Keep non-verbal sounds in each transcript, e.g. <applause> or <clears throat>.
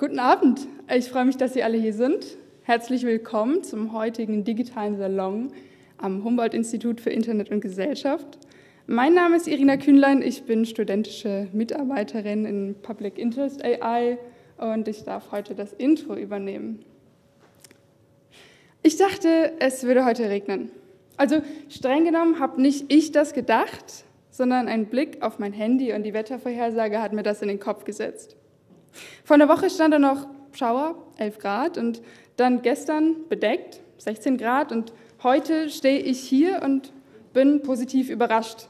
Guten Abend. Ich freue mich, dass Sie alle hier sind. Herzlich willkommen zum heutigen digitalen Salon am Humboldt-Institut für Internet und Gesellschaft. Mein Name ist Irina Kühnlein. Ich bin studentische Mitarbeiterin in Public Interest AI und ich darf heute das Intro übernehmen. Ich dachte, es würde heute regnen. Also streng genommen habe nicht ich das gedacht, sondern ein Blick auf mein Handy und die Wettervorhersage hat mir das in den Kopf gesetzt. Vor einer Woche stand da noch Schauer, 11 Grad und dann gestern bedeckt, 16 Grad und heute stehe ich hier und bin positiv überrascht.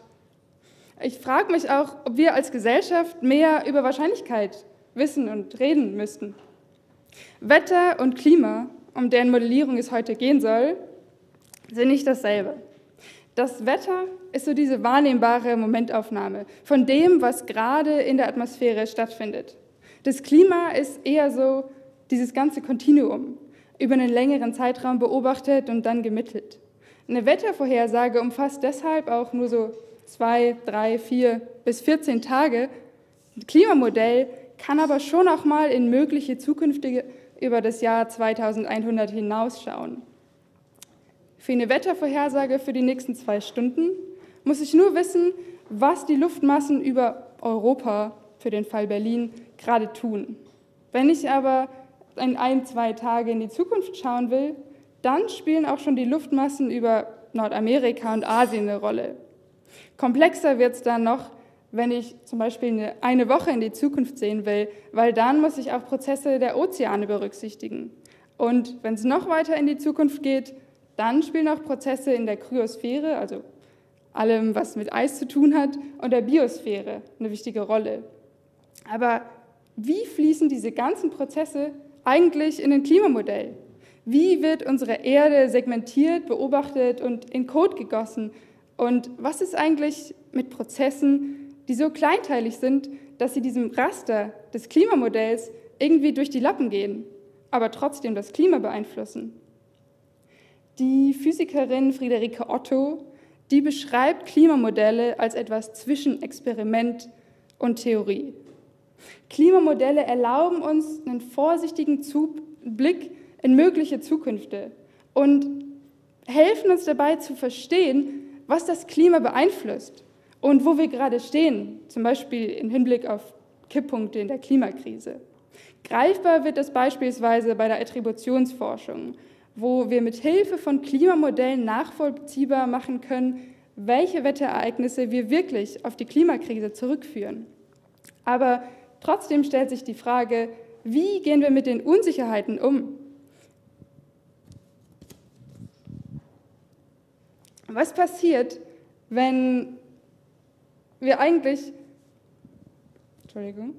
Ich frage mich auch, ob wir als Gesellschaft mehr über Wahrscheinlichkeit wissen und reden müssten. Wetter und Klima, um deren Modellierung es heute gehen soll, sind nicht dasselbe. Das Wetter ist so diese wahrnehmbare Momentaufnahme von dem, was gerade in der Atmosphäre stattfindet. Das Klima ist eher so dieses ganze Kontinuum, über einen längeren Zeitraum beobachtet und dann gemittelt. Eine Wettervorhersage umfasst deshalb auch nur so zwei, drei, vier bis 14 Tage. Ein Klimamodell kann aber schon auch mal in mögliche zukünftige über das Jahr 2100 hinausschauen. Für eine Wettervorhersage für die nächsten zwei Stunden muss ich nur wissen, was die Luftmassen über Europa für den Fall Berlin gerade tun. Wenn ich aber in ein, zwei Tage in die Zukunft schauen will, dann spielen auch schon die Luftmassen über Nordamerika und Asien eine Rolle. Komplexer wird es dann noch, wenn ich zum Beispiel eine, eine Woche in die Zukunft sehen will, weil dann muss ich auch Prozesse der Ozeane berücksichtigen. Und wenn es noch weiter in die Zukunft geht, dann spielen auch Prozesse in der Kryosphäre, also allem, was mit Eis zu tun hat, und der Biosphäre eine wichtige Rolle. Aber wie fließen diese ganzen Prozesse eigentlich in ein Klimamodell? Wie wird unsere Erde segmentiert, beobachtet und in Code gegossen? Und was ist eigentlich mit Prozessen, die so kleinteilig sind, dass sie diesem Raster des Klimamodells irgendwie durch die Lappen gehen, aber trotzdem das Klima beeinflussen? Die Physikerin Friederike Otto, die beschreibt Klimamodelle als etwas zwischen Experiment und Theorie. Klimamodelle erlauben uns einen vorsichtigen Blick in mögliche Zukünfte und helfen uns dabei zu verstehen, was das Klima beeinflusst und wo wir gerade stehen, zum Beispiel im Hinblick auf Kipppunkte in der Klimakrise. Greifbar wird das beispielsweise bei der Attributionsforschung, wo wir mit Hilfe von Klimamodellen nachvollziehbar machen können, welche Wetterereignisse wir wirklich auf die Klimakrise zurückführen. Aber trotzdem stellt sich die Frage, wie gehen wir mit den Unsicherheiten um? Was passiert, wenn wir eigentlich, Entschuldigung,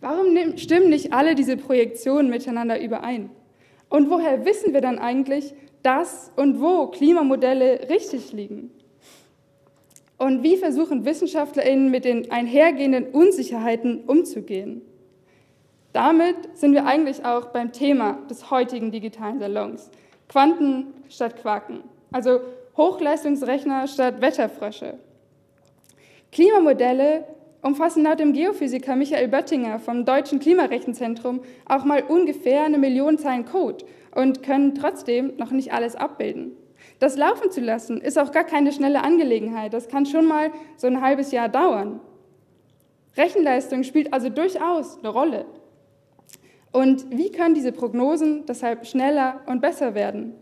Warum stimmen nicht alle diese Projektionen miteinander überein? Und woher wissen wir dann eigentlich, dass und wo Klimamodelle richtig liegen? Und wie versuchen WissenschaftlerInnen mit den einhergehenden Unsicherheiten umzugehen? Damit sind wir eigentlich auch beim Thema des heutigen digitalen Salons. Quanten statt Quaken, also Hochleistungsrechner statt Wetterfrösche. Klimamodelle umfassen laut dem Geophysiker Michael Böttinger vom Deutschen Klimarechenzentrum auch mal ungefähr eine Million Zeilen Code und können trotzdem noch nicht alles abbilden. Das laufen zu lassen ist auch gar keine schnelle Angelegenheit. Das kann schon mal so ein halbes Jahr dauern. Rechenleistung spielt also durchaus eine Rolle. Und wie können diese Prognosen deshalb schneller und besser werden?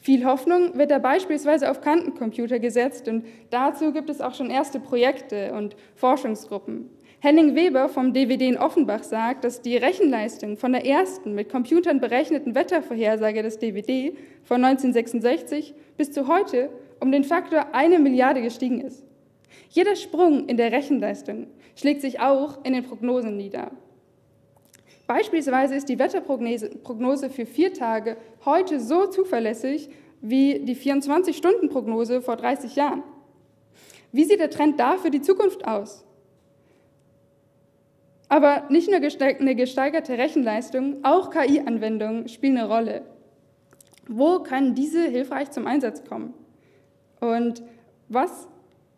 Viel Hoffnung wird da beispielsweise auf Quantencomputer gesetzt und dazu gibt es auch schon erste Projekte und Forschungsgruppen. Henning Weber vom DWD in Offenbach sagt, dass die Rechenleistung von der ersten mit Computern berechneten Wettervorhersage des DWD von 1966 bis zu heute um den Faktor eine Milliarde gestiegen ist. Jeder Sprung in der Rechenleistung schlägt sich auch in den Prognosen nieder. Beispielsweise ist die Wetterprognose für vier Tage heute so zuverlässig wie die 24-Stunden-Prognose vor 30 Jahren. Wie sieht der Trend da für die Zukunft aus? Aber nicht nur eine gesteigerte Rechenleistung, auch KI-Anwendungen spielen eine Rolle. Wo können diese hilfreich zum Einsatz kommen? Und was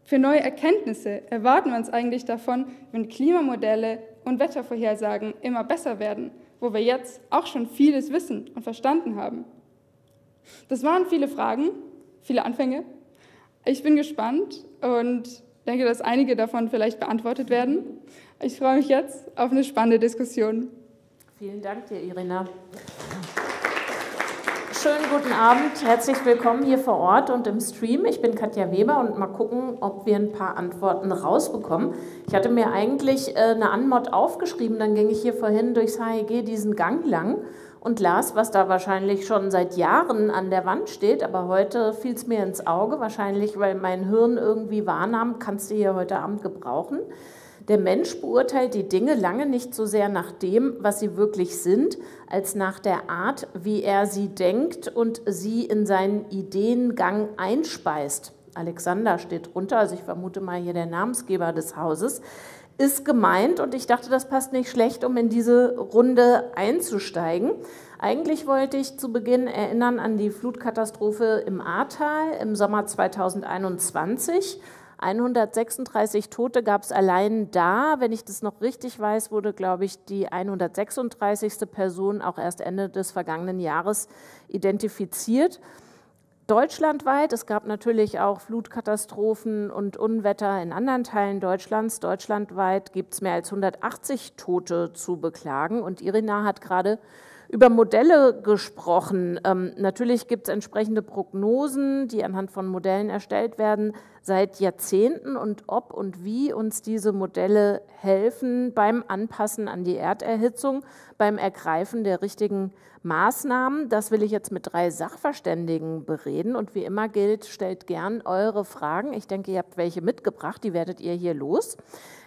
für neue Erkenntnisse erwarten wir uns eigentlich davon, wenn Klimamodelle und Wettervorhersagen immer besser werden, wo wir jetzt auch schon vieles wissen und verstanden haben? Das waren viele Fragen, viele Anfänge. Ich bin gespannt und denke, dass einige davon vielleicht beantwortet werden. Ich freue mich jetzt auf eine spannende Diskussion. Vielen Dank dir, Irina. Schönen guten Abend, herzlich willkommen hier vor Ort und im Stream. Ich bin Katja Weber und mal gucken, ob wir ein paar Antworten rausbekommen. Ich hatte mir eigentlich äh, eine Anmod aufgeschrieben, dann ging ich hier vorhin durchs HEG diesen Gang lang und las, was da wahrscheinlich schon seit Jahren an der Wand steht, aber heute fiel es mir ins Auge, wahrscheinlich weil mein Hirn irgendwie wahrnahm, kannst du hier heute Abend gebrauchen. Der Mensch beurteilt die Dinge lange nicht so sehr nach dem, was sie wirklich sind, als nach der Art, wie er sie denkt und sie in seinen Ideengang einspeist. Alexander steht drunter, also ich vermute mal hier der Namensgeber des Hauses, ist gemeint und ich dachte, das passt nicht schlecht, um in diese Runde einzusteigen. Eigentlich wollte ich zu Beginn erinnern an die Flutkatastrophe im Ahrtal im Sommer 2021. 136 Tote gab es allein da. Wenn ich das noch richtig weiß, wurde, glaube ich, die 136. Person auch erst Ende des vergangenen Jahres identifiziert. Deutschlandweit, es gab natürlich auch Flutkatastrophen und Unwetter in anderen Teilen Deutschlands. Deutschlandweit gibt es mehr als 180 Tote zu beklagen. Und Irina hat gerade über Modelle gesprochen. Ähm, natürlich gibt es entsprechende Prognosen, die anhand von Modellen erstellt werden seit Jahrzehnten und ob und wie uns diese Modelle helfen beim Anpassen an die Erderhitzung, beim Ergreifen der richtigen Maßnahmen. Das will ich jetzt mit drei Sachverständigen bereden. Und wie immer gilt, stellt gern eure Fragen. Ich denke, ihr habt welche mitgebracht, die werdet ihr hier los.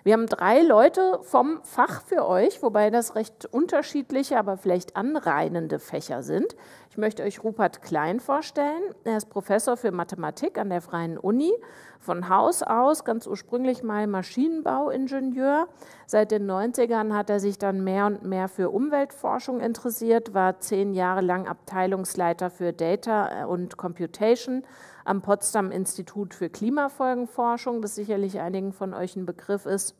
Wir haben drei Leute vom Fach für euch, wobei das recht unterschiedliche, aber vielleicht anreinende Fächer sind. Ich möchte euch Rupert Klein vorstellen. Er ist Professor für Mathematik an der Freien Uni. Von Haus aus ganz ursprünglich mal Maschinenbauingenieur. Seit den 90ern hat er sich dann mehr und mehr für Umweltforschung interessiert, war zehn Jahre lang Abteilungsleiter für Data und Computation am Potsdam Institut für Klimafolgenforschung, das sicherlich einigen von euch ein Begriff ist.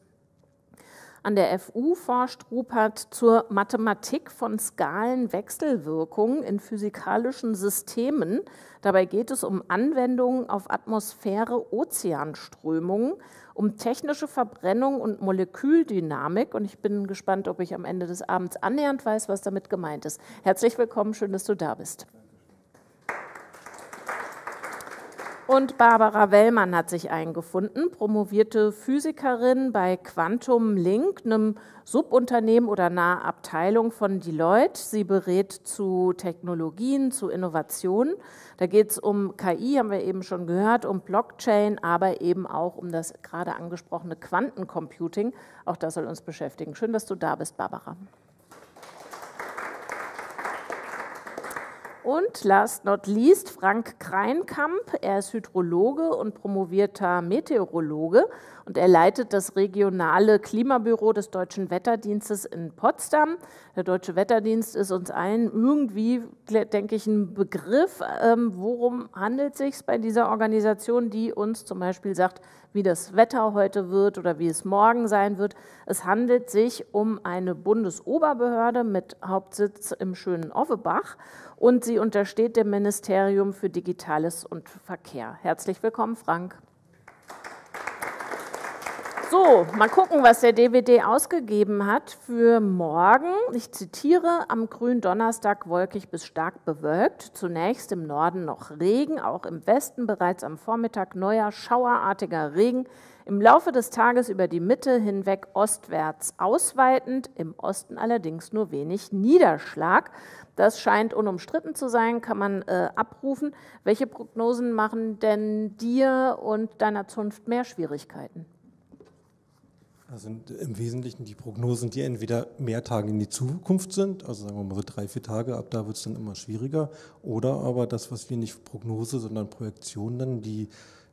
An der FU forscht Rupert zur Mathematik von Skalenwechselwirkungen in physikalischen Systemen. Dabei geht es um Anwendungen auf Atmosphäre, Ozeanströmungen, um technische Verbrennung und Moleküldynamik. Und ich bin gespannt, ob ich am Ende des Abends annähernd weiß, was damit gemeint ist. Herzlich willkommen, schön, dass du da bist. Und Barbara Wellmann hat sich eingefunden, promovierte Physikerin bei Quantum Link, einem Subunternehmen oder nahe Abteilung von Deloitte. Sie berät zu Technologien, zu Innovationen. Da geht es um KI, haben wir eben schon gehört, um Blockchain, aber eben auch um das gerade angesprochene Quantencomputing. Auch das soll uns beschäftigen. Schön, dass du da bist, Barbara. Und last not least Frank Kreinkamp. Er ist Hydrologe und promovierter Meteorologe und er leitet das regionale Klimabüro des Deutschen Wetterdienstes in Potsdam. Der Deutsche Wetterdienst ist uns allen irgendwie, denke ich, ein Begriff. Ähm, worum handelt es sich bei dieser Organisation, die uns zum Beispiel sagt, wie das Wetter heute wird oder wie es morgen sein wird? Es handelt sich um eine Bundesoberbehörde mit Hauptsitz im schönen Offenbach und sie untersteht dem Ministerium für Digitales und Verkehr. Herzlich willkommen, Frank. So, mal gucken, was der DWD ausgegeben hat für morgen. Ich zitiere, am grünen Donnerstag wolkig bis stark bewölkt. Zunächst im Norden noch Regen, auch im Westen bereits am Vormittag neuer schauerartiger Regen. Im Laufe des Tages über die Mitte hinweg ostwärts ausweitend, im Osten allerdings nur wenig Niederschlag. Das scheint unumstritten zu sein, kann man äh, abrufen. Welche Prognosen machen denn dir und deiner Zunft mehr Schwierigkeiten? Sind im Wesentlichen die Prognosen, die entweder mehr Tage in die Zukunft sind, also sagen wir mal so drei, vier Tage, ab da wird es dann immer schwieriger, oder aber das, was wir nicht Prognose, sondern Projektion dann die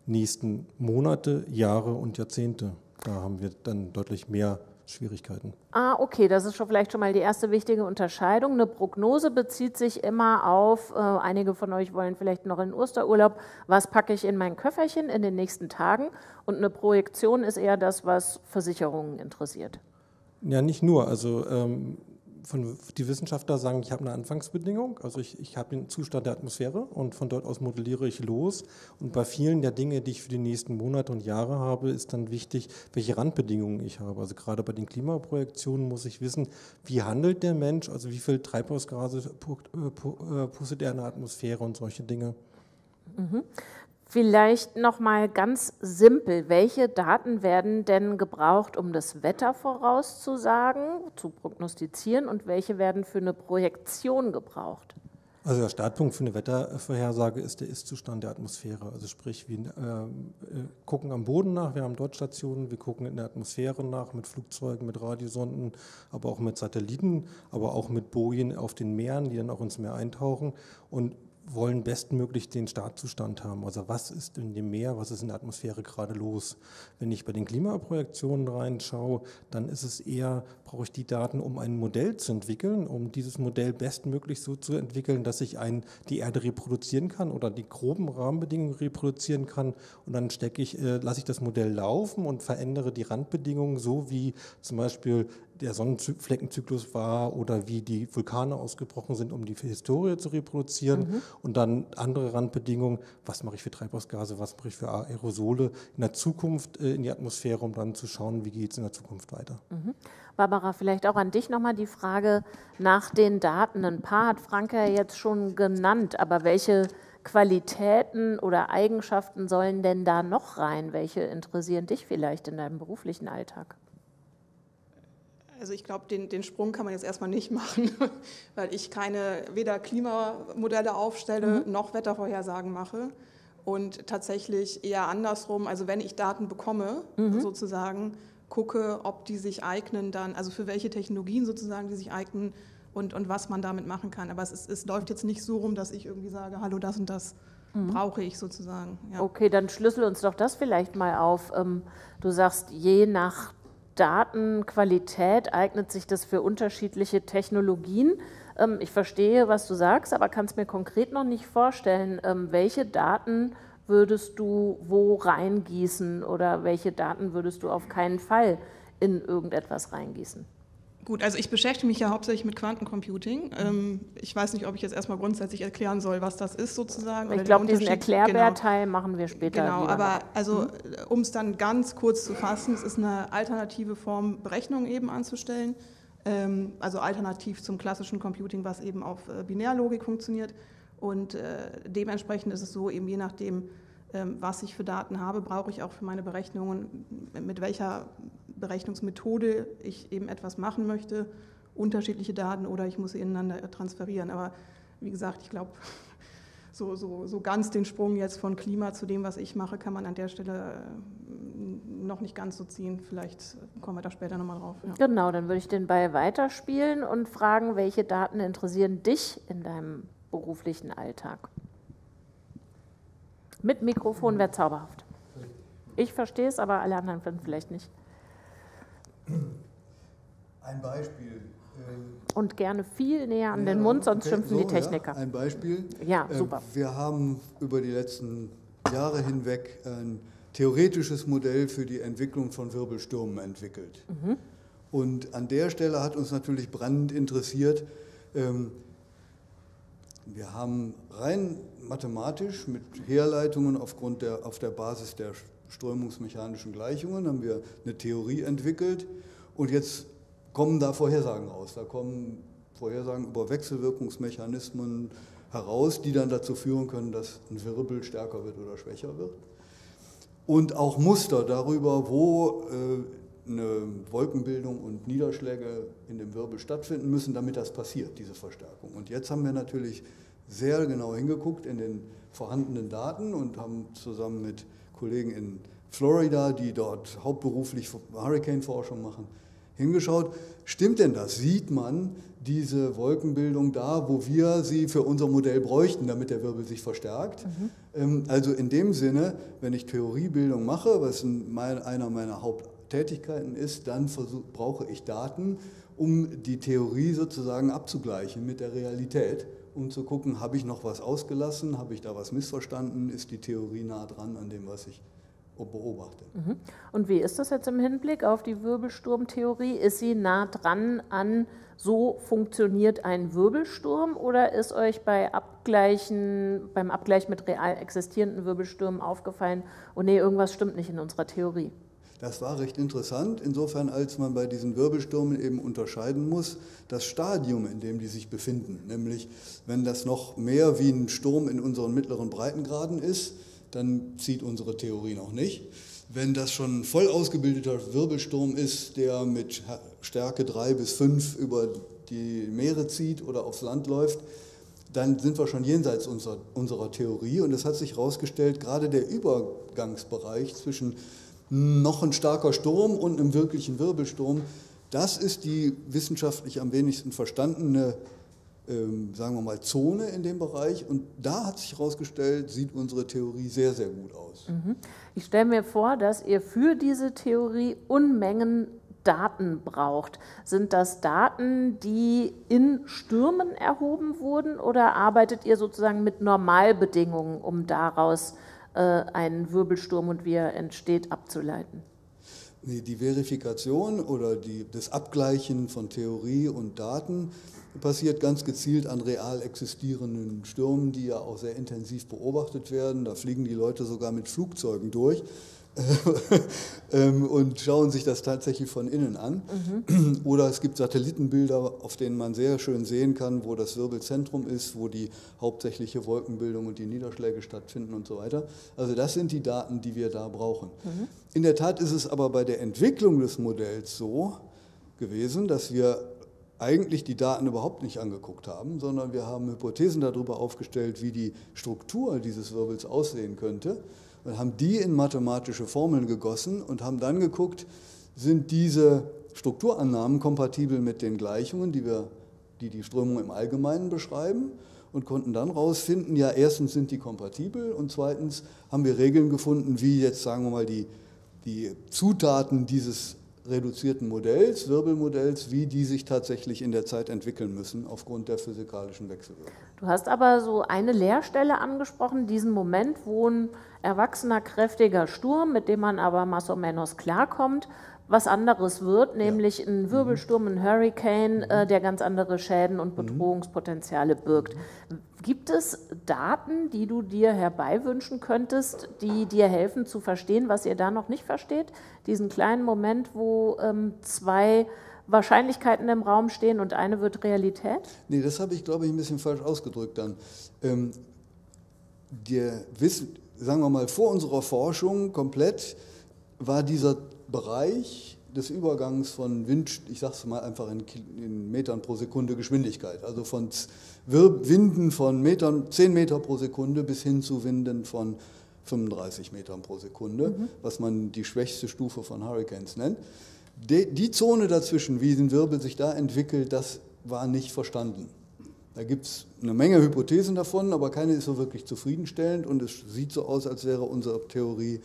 nächsten Monate, Jahre und Jahrzehnte. Da haben wir dann deutlich mehr Schwierigkeiten. Ah, okay, das ist schon vielleicht schon mal die erste wichtige Unterscheidung. Eine Prognose bezieht sich immer auf, äh, einige von euch wollen vielleicht noch in Osterurlaub, was packe ich in mein Köfferchen in den nächsten Tagen? Und eine Projektion ist eher das, was Versicherungen interessiert. Ja, nicht nur. Also ähm, von, die Wissenschaftler sagen, ich habe eine Anfangsbedingung, also ich, ich habe den Zustand der Atmosphäre und von dort aus modelliere ich los. Und bei vielen der Dinge, die ich für die nächsten Monate und Jahre habe, ist dann wichtig, welche Randbedingungen ich habe. Also gerade bei den Klimaprojektionen muss ich wissen, wie handelt der Mensch, also wie viel Treibhausgase äh, pustet er in der Atmosphäre und solche Dinge. Mhm. Vielleicht noch mal ganz simpel, welche Daten werden denn gebraucht, um das Wetter vorauszusagen, zu prognostizieren und welche werden für eine Projektion gebraucht? Also der Startpunkt für eine Wettervorhersage ist der Ist-Zustand der Atmosphäre. Also sprich, wir äh, gucken am Boden nach, wir haben dort Stationen, wir gucken in der Atmosphäre nach mit Flugzeugen, mit Radiosonden, aber auch mit Satelliten, aber auch mit Bojen auf den Meeren, die dann auch ins Meer eintauchen. Und wollen bestmöglich den Startzustand haben. Also was ist in dem Meer, was ist in der Atmosphäre gerade los? Wenn ich bei den Klimaprojektionen reinschaue, dann ist es eher, brauche ich die Daten, um ein Modell zu entwickeln, um dieses Modell bestmöglich so zu entwickeln, dass ich ein, die Erde reproduzieren kann oder die groben Rahmenbedingungen reproduzieren kann. Und dann stecke ich, äh, lasse ich das Modell laufen und verändere die Randbedingungen so wie zum Beispiel der Sonnenfleckenzyklus war oder wie die Vulkane ausgebrochen sind, um die Historie zu reproduzieren. Mhm. Und dann andere Randbedingungen, was mache ich für Treibhausgase, was mache ich für Aerosole in der Zukunft äh, in die Atmosphäre, um dann zu schauen, wie geht es in der Zukunft weiter. Mhm. Barbara, vielleicht auch an dich nochmal die Frage nach den Daten. Ein paar hat Franke ja jetzt schon genannt, aber welche Qualitäten oder Eigenschaften sollen denn da noch rein? Welche interessieren dich vielleicht in deinem beruflichen Alltag? Also ich glaube, den, den Sprung kann man jetzt erstmal nicht <laughs> machen, weil ich keine weder Klimamodelle aufstelle mhm. noch Wettervorhersagen mache. Und tatsächlich eher andersrum, also wenn ich Daten bekomme, mhm. sozusagen, gucke, ob die sich eignen dann, also für welche Technologien sozusagen die sich eignen und, und was man damit machen kann. Aber es, ist, es läuft jetzt nicht so rum, dass ich irgendwie sage, hallo, das und das mhm. brauche ich sozusagen. Ja. Okay, dann schlüssel uns doch das vielleicht mal auf. Ähm, du sagst, je nach Datenqualität eignet sich das für unterschiedliche Technologien. Ähm, ich verstehe, was du sagst, aber kann es mir konkret noch nicht vorstellen, ähm, welche Daten würdest du wo reingießen oder welche Daten würdest du auf keinen Fall in irgendetwas reingießen? Gut, also ich beschäftige mich ja hauptsächlich mit Quantencomputing. Ähm, ich weiß nicht, ob ich jetzt erstmal grundsätzlich erklären soll, was das ist sozusagen. Ich glaube, diesen Erklärbärteil genau. machen wir später. Genau, aber also mhm. um es dann ganz kurz zu fassen, es ist eine alternative Form, Berechnungen eben anzustellen. Ähm, also alternativ zum klassischen Computing, was eben auf äh, Binärlogik funktioniert. Und äh, dementsprechend ist es so, eben je nachdem, ähm, was ich für Daten habe, brauche ich auch für meine Berechnungen, mit welcher Berechnungsmethode ich eben etwas machen möchte, unterschiedliche Daten oder ich muss sie ineinander transferieren. Aber wie gesagt, ich glaube, <laughs> so, so, so ganz den Sprung jetzt von Klima zu dem, was ich mache, kann man an der Stelle äh, noch nicht ganz so ziehen. Vielleicht kommen wir da später nochmal drauf. Ja. Genau, dann würde ich den Ball weiterspielen und fragen, welche Daten interessieren dich in deinem beruflichen Alltag? Mit Mikrofon wäre zauberhaft. Ich verstehe es, aber alle anderen vielleicht nicht. Ein Beispiel. Äh, Und gerne viel näher an ja, den Mund, sonst okay, schimpfen so, die Techniker. Ja, ein Beispiel. Ja, äh, super. Wir haben über die letzten Jahre hinweg ein theoretisches Modell für die Entwicklung von Wirbelstürmen entwickelt. Mhm. Und an der Stelle hat uns natürlich brennend interessiert, ähm, wir haben rein mathematisch mit Herleitungen aufgrund der, auf der Basis der strömungsmechanischen Gleichungen, haben wir eine Theorie entwickelt und jetzt kommen da Vorhersagen raus. Da kommen Vorhersagen über Wechselwirkungsmechanismen heraus, die dann dazu führen können, dass ein Wirbel stärker wird oder schwächer wird. Und auch Muster darüber, wo äh, eine Wolkenbildung und Niederschläge in dem Wirbel stattfinden müssen, damit das passiert, diese Verstärkung. Und jetzt haben wir natürlich sehr genau hingeguckt in den vorhandenen Daten und haben zusammen mit Kollegen in Florida, die dort hauptberuflich Hurricane-Forschung machen, hingeschaut. Stimmt denn das? Sieht man diese Wolkenbildung da, wo wir sie für unser Modell bräuchten, damit der Wirbel sich verstärkt? Mhm. Also in dem Sinne, wenn ich Theoriebildung mache, was einer meiner Haupt Tätigkeiten ist, dann versuch, brauche ich Daten, um die Theorie sozusagen abzugleichen mit der Realität, um zu gucken, habe ich noch was ausgelassen, habe ich da was missverstanden, ist die Theorie nah dran an dem, was ich beobachte. Mhm. Und wie ist das jetzt im Hinblick auf die Wirbelsturmtheorie? Ist sie nah dran an, so funktioniert ein Wirbelsturm oder ist euch bei Abgleichen, beim Abgleich mit real existierenden Wirbelstürmen aufgefallen, oh nee, irgendwas stimmt nicht in unserer Theorie? Das war recht interessant, insofern als man bei diesen Wirbelstürmen eben unterscheiden muss, das Stadium, in dem die sich befinden. Nämlich, wenn das noch mehr wie ein Sturm in unseren mittleren Breitengraden ist, dann zieht unsere Theorie noch nicht. Wenn das schon ein voll ausgebildeter Wirbelsturm ist, der mit Stärke 3 bis 5 über die Meere zieht oder aufs Land läuft, dann sind wir schon jenseits unserer, unserer Theorie. Und es hat sich herausgestellt, gerade der Übergangsbereich zwischen noch ein starker Sturm und einem wirklichen Wirbelsturm, das ist die wissenschaftlich am wenigsten verstandene ähm, sagen wir mal, Zone in dem Bereich. Und da hat sich herausgestellt, sieht unsere Theorie sehr, sehr gut aus. Mhm. Ich stelle mir vor, dass ihr für diese Theorie Unmengen Daten braucht. Sind das Daten, die in Stürmen erhoben wurden oder arbeitet ihr sozusagen mit Normalbedingungen, um daraus äh, einen Wirbelsturm und wie er entsteht abzuleiten? Die Verifikation oder die, das Abgleichen von Theorie und Daten passiert ganz gezielt an real existierenden Stürmen, die ja auch sehr intensiv beobachtet werden. Da fliegen die Leute sogar mit Flugzeugen durch <laughs> und schauen sich das tatsächlich von innen an. Mhm. Oder es gibt Satellitenbilder, auf denen man sehr schön sehen kann, wo das Wirbelzentrum ist, wo die hauptsächliche Wolkenbildung und die Niederschläge stattfinden und so weiter. Also das sind die Daten, die wir da brauchen. Mhm. In der Tat ist es aber bei der Entwicklung des Modells so gewesen, dass wir eigentlich die Daten überhaupt nicht angeguckt haben, sondern wir haben Hypothesen darüber aufgestellt, wie die Struktur dieses Wirbels aussehen könnte und haben die in mathematische Formeln gegossen und haben dann geguckt, sind diese Strukturannahmen kompatibel mit den Gleichungen, die wir, die, die Strömung im Allgemeinen beschreiben und konnten dann herausfinden, ja, erstens sind die kompatibel und zweitens haben wir Regeln gefunden, wie jetzt, sagen wir mal, die, die Zutaten dieses reduzierten Modells, Wirbelmodells, wie die sich tatsächlich in der Zeit entwickeln müssen aufgrund der physikalischen Wechselwirkung. Du hast aber so eine Leerstelle angesprochen, diesen Moment, wo ein erwachsener, kräftiger Sturm, mit dem man aber más klarkommt, was anderes wird, nämlich ja. ein Wirbelsturm, ein Hurricane, äh, der ganz andere Schäden und mhm. Bedrohungspotenziale birgt. Gibt es Daten, die du dir herbeiwünschen könntest, die dir helfen zu verstehen, was ihr da noch nicht versteht? Diesen kleinen Moment, wo ähm, zwei Wahrscheinlichkeiten im Raum stehen und eine wird Realität? Nee, das habe ich, glaube ich, ein bisschen falsch ausgedrückt dann. Ähm, der Wissen, sagen wir mal, vor unserer Forschung komplett war dieser Bereich des Übergangs von Wind, ich sage es mal einfach in, in, Metern pro Sekunde Geschwindigkeit, also von Winden von Metern, 10 Meter pro Sekunde bis hin zu Winden von 35 Metern pro Sekunde, mhm. was man die schwächste Stufe von Hurricanes nennt. Die, die Zone dazwischen, wie ein Wirbel sich da entwickelt, das war nicht verstanden. Da gibt es eine Menge Hypothesen davon, aber keine ist so wirklich zufriedenstellend und es sieht so aus, als wäre unsere Theorie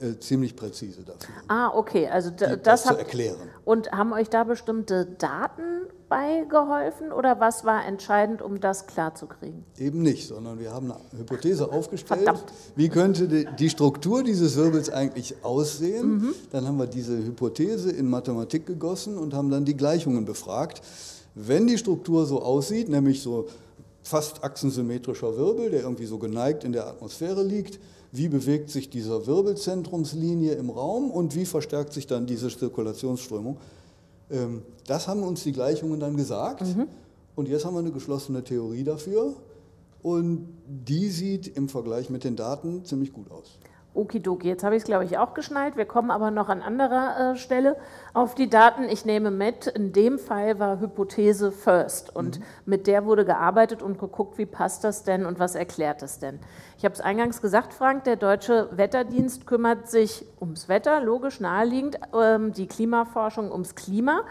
äh, ziemlich präzise dafür. Ah, okay, also das, das zu erklären. Und haben euch da bestimmte Daten beigeholfen oder was war entscheidend, um das klarzukriegen? Eben nicht, sondern wir haben eine Hypothese aufgestellt. Verdammt. Wie könnte die, die, Struktur dieses Wirbels eigentlich aussehen? Mhm. Dann haben wir diese Hypothese in Mathematik gegossen und haben dann die Gleichungen befragt. Wenn die Struktur so aussieht, nämlich so fast achsensymmetrischer Wirbel, der irgendwie so geneigt in der Atmosphäre liegt, wie bewegt sich diese Wirbelzentrumslinie im Raum und wie verstärkt sich dann diese Zirkulationsströmung. Ähm, das haben uns die Gleichungen dann gesagt. Mhm. Und jetzt haben wir eine geschlossene Theorie dafür. Und die sieht im Vergleich mit den Daten ziemlich gut aus. Okidoki, jetzt habe ich es, glaube ich, auch geschnallt. Wir kommen aber noch an anderer äh, Stelle auf die Daten. Ich nehme mit, in dem Fall war Hypothese first und mhm. mit der wurde gearbeitet und geguckt, wie passt das denn und was erklärt es denn. Ich habe es eingangs gesagt, Frank, der Deutsche Wetterdienst kümmert sich ums Wetter, logisch naheliegend, ähm, die Klimaforschung ums Klima.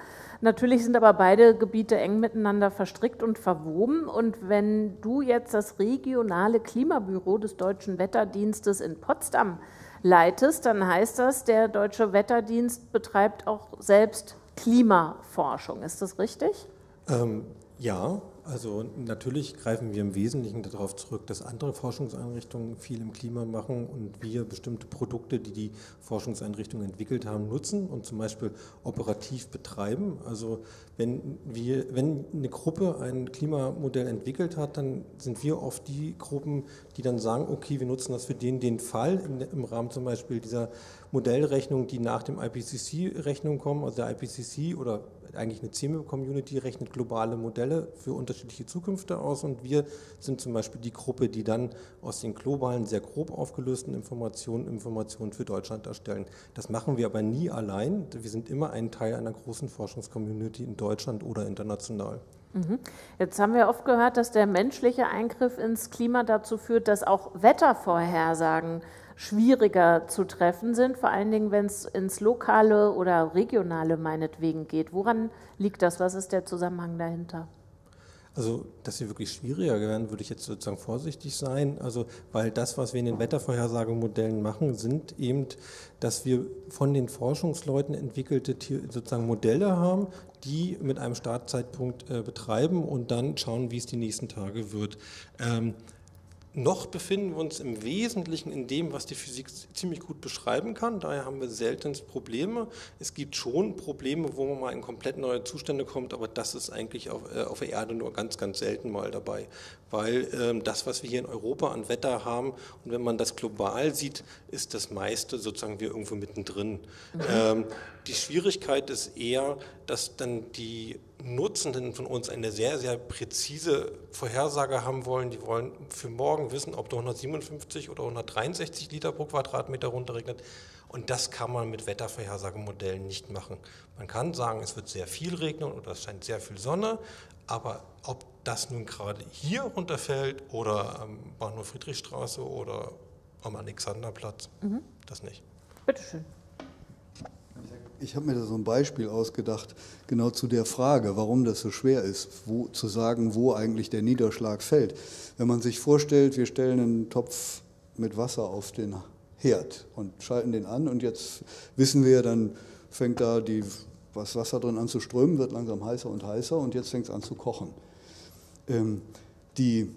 Natürlich sind aber beide Gebiete eng miteinander verstrickt und verwoben. Und wenn du jetzt das regionale Klimabüro des Deutschen Wetterdienstes in Potsdam leitest, dann heißt das, der Deutsche Wetterdienst betreibt auch selbst Klimaforschung. Ist das richtig? Ähm, ja, also natürlich greifen wir im Wesentlichen darauf zurück, dass andere Forschungseinrichtungen viel im Klima machen und wir bestimmte Produkte, die die Forschungseinrichtungen entwickelt haben, nutzen und zum Beispiel operativ betreiben. Also wenn, wir, wenn eine Gruppe ein Klimamodell entwickelt hat, dann sind wir oft die Gruppen, die dann sagen, okay, wir nutzen das für den, den Fall in, im Rahmen zum Beispiel dieser Modellrechnung, die nach dem IPCC-Rechnung kommen, also der IPCC oder eigentlich eine CME-Community rechnet globale Modelle für unterschiedliche Zukünfte aus und wir sind zum Beispiel die Gruppe, die dann aus den globalen, sehr grob aufgelösten Informationen Informationen für Deutschland erstellen. Das machen wir aber nie allein. Wir sind immer ein Teil einer großen Forschungscommunity in Deutschland oder international. Mhm. Jetzt haben wir oft gehört, dass der menschliche Eingriff ins Klima dazu führt, dass auch Wettervorhersagen schwieriger zu treffen sind, vor allen Dingen, wenn es ins Lokale oder Regionale meinetwegen geht. Woran liegt das? Was ist der Zusammenhang dahinter? Also, dass sie wirklich schwieriger werden, würde ich jetzt sozusagen vorsichtig sein. Also, weil das, was wir in den Wettervorhersagemodellen machen, sind eben, dass wir von den Forschungsleuten entwickelte sozusagen Modelle haben, die mit einem Startzeitpunkt äh, betreiben und dann schauen, wie es die nächsten Tage wird. Ähm, noch befinden wir uns im Wesentlichen in dem, was die Physik ziemlich gut beschreiben kann. Daher haben wir selten Probleme. Es gibt schon Probleme, wo man mal in komplett neue Zustände kommt, aber das ist eigentlich auf, äh, auf der Erde nur ganz, ganz selten mal dabei. Weil ähm, das, was wir hier in Europa an Wetter haben, und wenn man das global sieht, ist das meiste sozusagen wir irgendwo mittendrin. Mhm. Ähm, die Schwierigkeit ist eher, dass dann die Nutzenden von uns eine sehr, sehr präzise Vorhersage haben wollen. Die wollen für morgen wissen, ob da 157 oder 163 Liter pro Quadratmeter runterregnet. Und das kann man mit Wettervorhersagemodellen nicht machen. Man kann sagen, es wird sehr viel regnen oder es scheint sehr viel Sonne, aber ob das nun gerade hier runterfällt oder am Bahnhof Friedrichstraße oder am Alexanderplatz, mhm. das nicht. Bitteschön. Ich habe mir da so ein Beispiel ausgedacht, genau zu der Frage, warum das so schwer ist, wo, zu sagen, wo eigentlich der Niederschlag fällt. Wenn man sich vorstellt, wir stellen einen Topf mit Wasser auf den Herd und schalten den an und jetzt wissen wir, dann fängt da die, das Wasser drin an zu strömen, wird langsam heißer und heißer und jetzt fängt es an zu kochen. Ähm, die,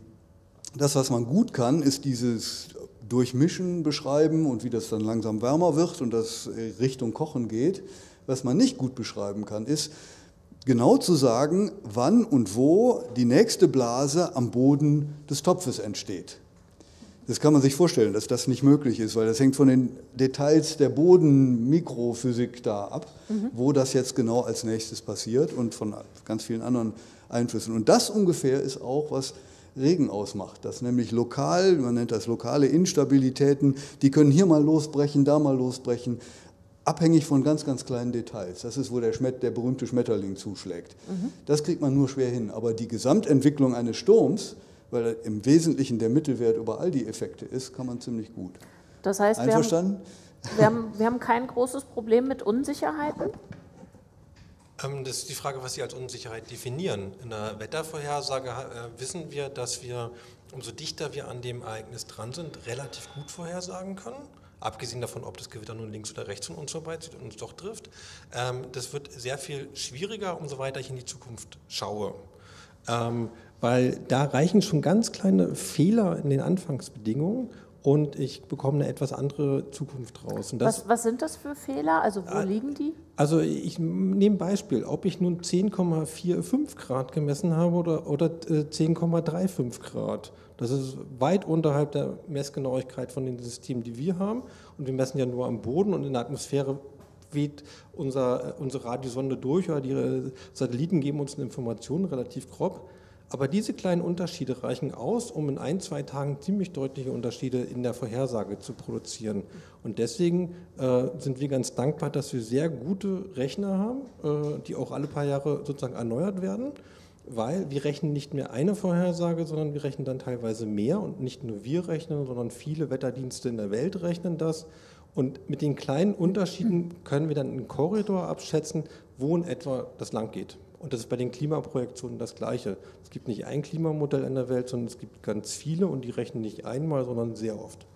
das, was man gut kann, ist dieses Durchmischen beschreiben und wie das dann langsam wärmer wird und das Richtung Kochen geht. Was man nicht gut beschreiben kann, ist genau zu sagen, wann und wo die nächste Blase am Boden des Topfes entsteht. Das kann man sich vorstellen, dass das nicht möglich ist, weil das hängt von den Details der Bodenmikrophysik da ab, mhm. wo das jetzt genau als nächstes passiert und von ganz vielen anderen Einflüssen. Und das ungefähr ist auch, was Regen ausmacht. Das nämlich lokal, man nennt das lokale Instabilitäten, die können hier mal losbrechen, da mal losbrechen, abhängig von ganz, ganz kleinen Details. Das ist, wo der, Schmet, der berühmte Schmetterling zuschlägt. Mhm. Das kriegt man nur schwer hin. Aber die Gesamtentwicklung eines Sturms, weil im Wesentlichen der Mittelwert über all die Effekte ist, kann man ziemlich gut. Das heißt, Einverstanden? Wir haben, wir haben, wir haben kein großes Problem mit Unsicherheiten? Ähm, das ist die Frage, was Sie als Unsicherheit definieren. In der Wettervorhersage äh, wissen wir, dass wir, umso dichter wir an dem Ereignis dran sind, relativ gut vorhersagen können. Abgesehen davon, ob das Gewitter nun links oder rechts von uns vorbeizieht und uns doch trifft. Ähm, das wird sehr viel schwieriger, umso weiter ich in die Zukunft schaue. Ähm, weil da reichen schon ganz kleine Fehler in den Anfangsbedingungen und ich bekomme eine etwas andere Zukunft raus. Was, was, sind das für Fehler? Also wo äh, liegen die? Also ich nehme ein Beispiel, ob ich nun 10,45 Grad gemessen habe oder, oder 10,35 äh, Grad. Das ist weit unterhalb der Messgenauigkeit von den Systemen, die wir haben. Und wir messen ja nur am Boden und in der Atmosphäre weht unser, äh, unsere Radiosonde durch oder die äh, Satelliten geben uns eine Information relativ grob. Aber diese kleinen Unterschiede reichen aus, um in ein, zwei Tagen ziemlich deutliche Unterschiede in der Vorhersage zu produzieren. Und deswegen äh, sind wir ganz dankbar, dass wir sehr gute Rechner haben, äh, die auch alle paar Jahre sozusagen erneuert werden, weil wir rechnen nicht mehr eine Vorhersage, sondern wir rechnen dann teilweise mehr. Und nicht nur wir rechnen, sondern viele Wetterdienste in der Welt rechnen das. Und mit den kleinen Unterschieden können wir dann einen Korridor abschätzen, wo in etwa das lang geht. Und das ist bei den Klimaprojektionen das Gleiche. Es gibt nicht ein Klimamodell in der Welt, sondern es gibt ganz viele und die rechnen nicht einmal, sondern sehr oft.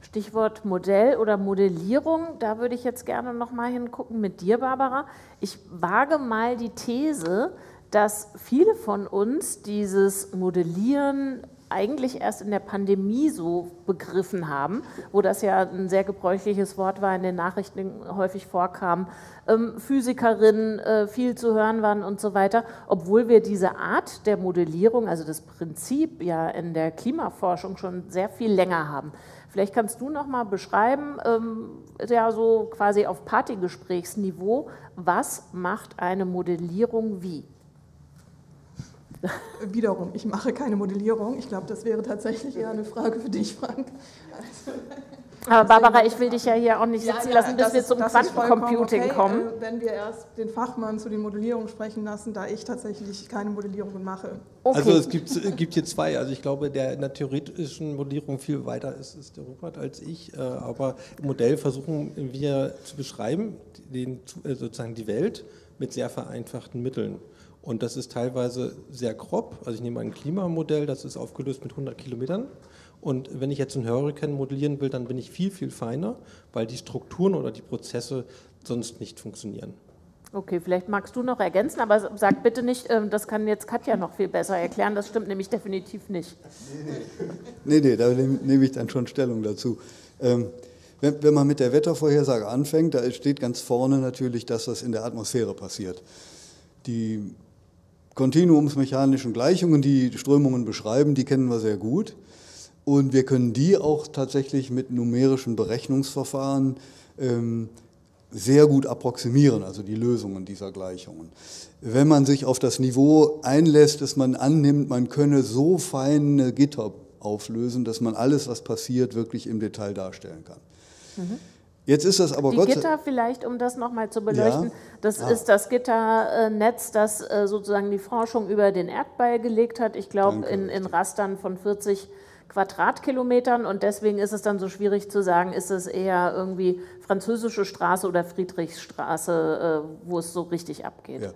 Stichwort Modell oder Modellierung, da würde ich jetzt gerne noch mal hingucken mit dir, Barbara. Ich wage mal die These, dass viele von uns dieses Modellieren eigentlich erst in der Pandemie so begriffen haben, wo das ja ein sehr gebräuchliches Wort war, in den Nachrichten häufig vorkam, ähm, Physikerinnen äh, viel zu hören waren und so weiter, obwohl wir diese Art der Modellierung, also das Prinzip ja in der Klimaforschung schon sehr viel länger haben. Vielleicht kannst du noch mal beschreiben, ähm, ja so quasi auf Partygesprächsniveau, was macht eine Modellierung wie? <laughs> Wiederum, ich mache keine Modellierung. Ich glaube, das wäre tatsächlich eher eine Frage für dich, Frank. Also, aber Barbara, ich will dich ja hier auch nicht sitzen ja, lassen, bis wir zum Quantencomputing okay, kommen. Äh, wenn wir erst den Fachmann zu den Modellierungen sprechen lassen, da ich tatsächlich keine Modellierungen mache. Okay. Also es gibt, gibt hier zwei. Also ich glaube, der in der theoretischen Modellierung viel weiter ist, ist der Rupert als ich. Äh, aber im Modell versuchen wir zu beschreiben, den, äh, sozusagen die Welt mit sehr vereinfachten Mitteln. Und das ist teilweise sehr grob. Also ich nehme ein Klimamodell, das ist aufgelöst mit 100 Kilometern. Und wenn ich jetzt einen Hurricane modellieren will, dann bin ich viel, viel feiner, weil die Strukturen oder die Prozesse sonst nicht funktionieren. Okay, vielleicht magst du noch ergänzen, aber sag bitte nicht, ähm, das kann jetzt Katja noch viel besser erklären, das stimmt nämlich definitiv nicht. Nee, nee, nee da nehme ich dann schon Stellung dazu. Ähm, wenn man mit der Wettervorhersage anfängt, da steht ganz vorne natürlich das, was in der Atmosphäre passiert. Die kontinuumsmechanischen Gleichungen, die Strömungen beschreiben, die kennen wir sehr gut. Und wir können die auch tatsächlich mit numerischen Berechnungsverfahren ähm, sehr gut approximieren, also die Lösungen dieser Gleichungen. Wenn man sich auf das Niveau einlässt, dass man annimmt, man könne so feine Gitter auflösen, dass man alles, was passiert, wirklich im Detail darstellen kann. Mhm. Jetzt ist das aber Die Gott Gitter vielleicht, um das nochmal zu beleuchten, ja. das ah. ist das Gitternetz, das äh, sozusagen die Forschung über den Erdball gelegt hat. Ich glaube, in, in Rastern von 40 Quadratkilometern und deswegen ist es dann so schwierig zu sagen, ist es eher irgendwie französische Straße oder Friedrichstraße, äh, wo es so richtig abgeht. Ja.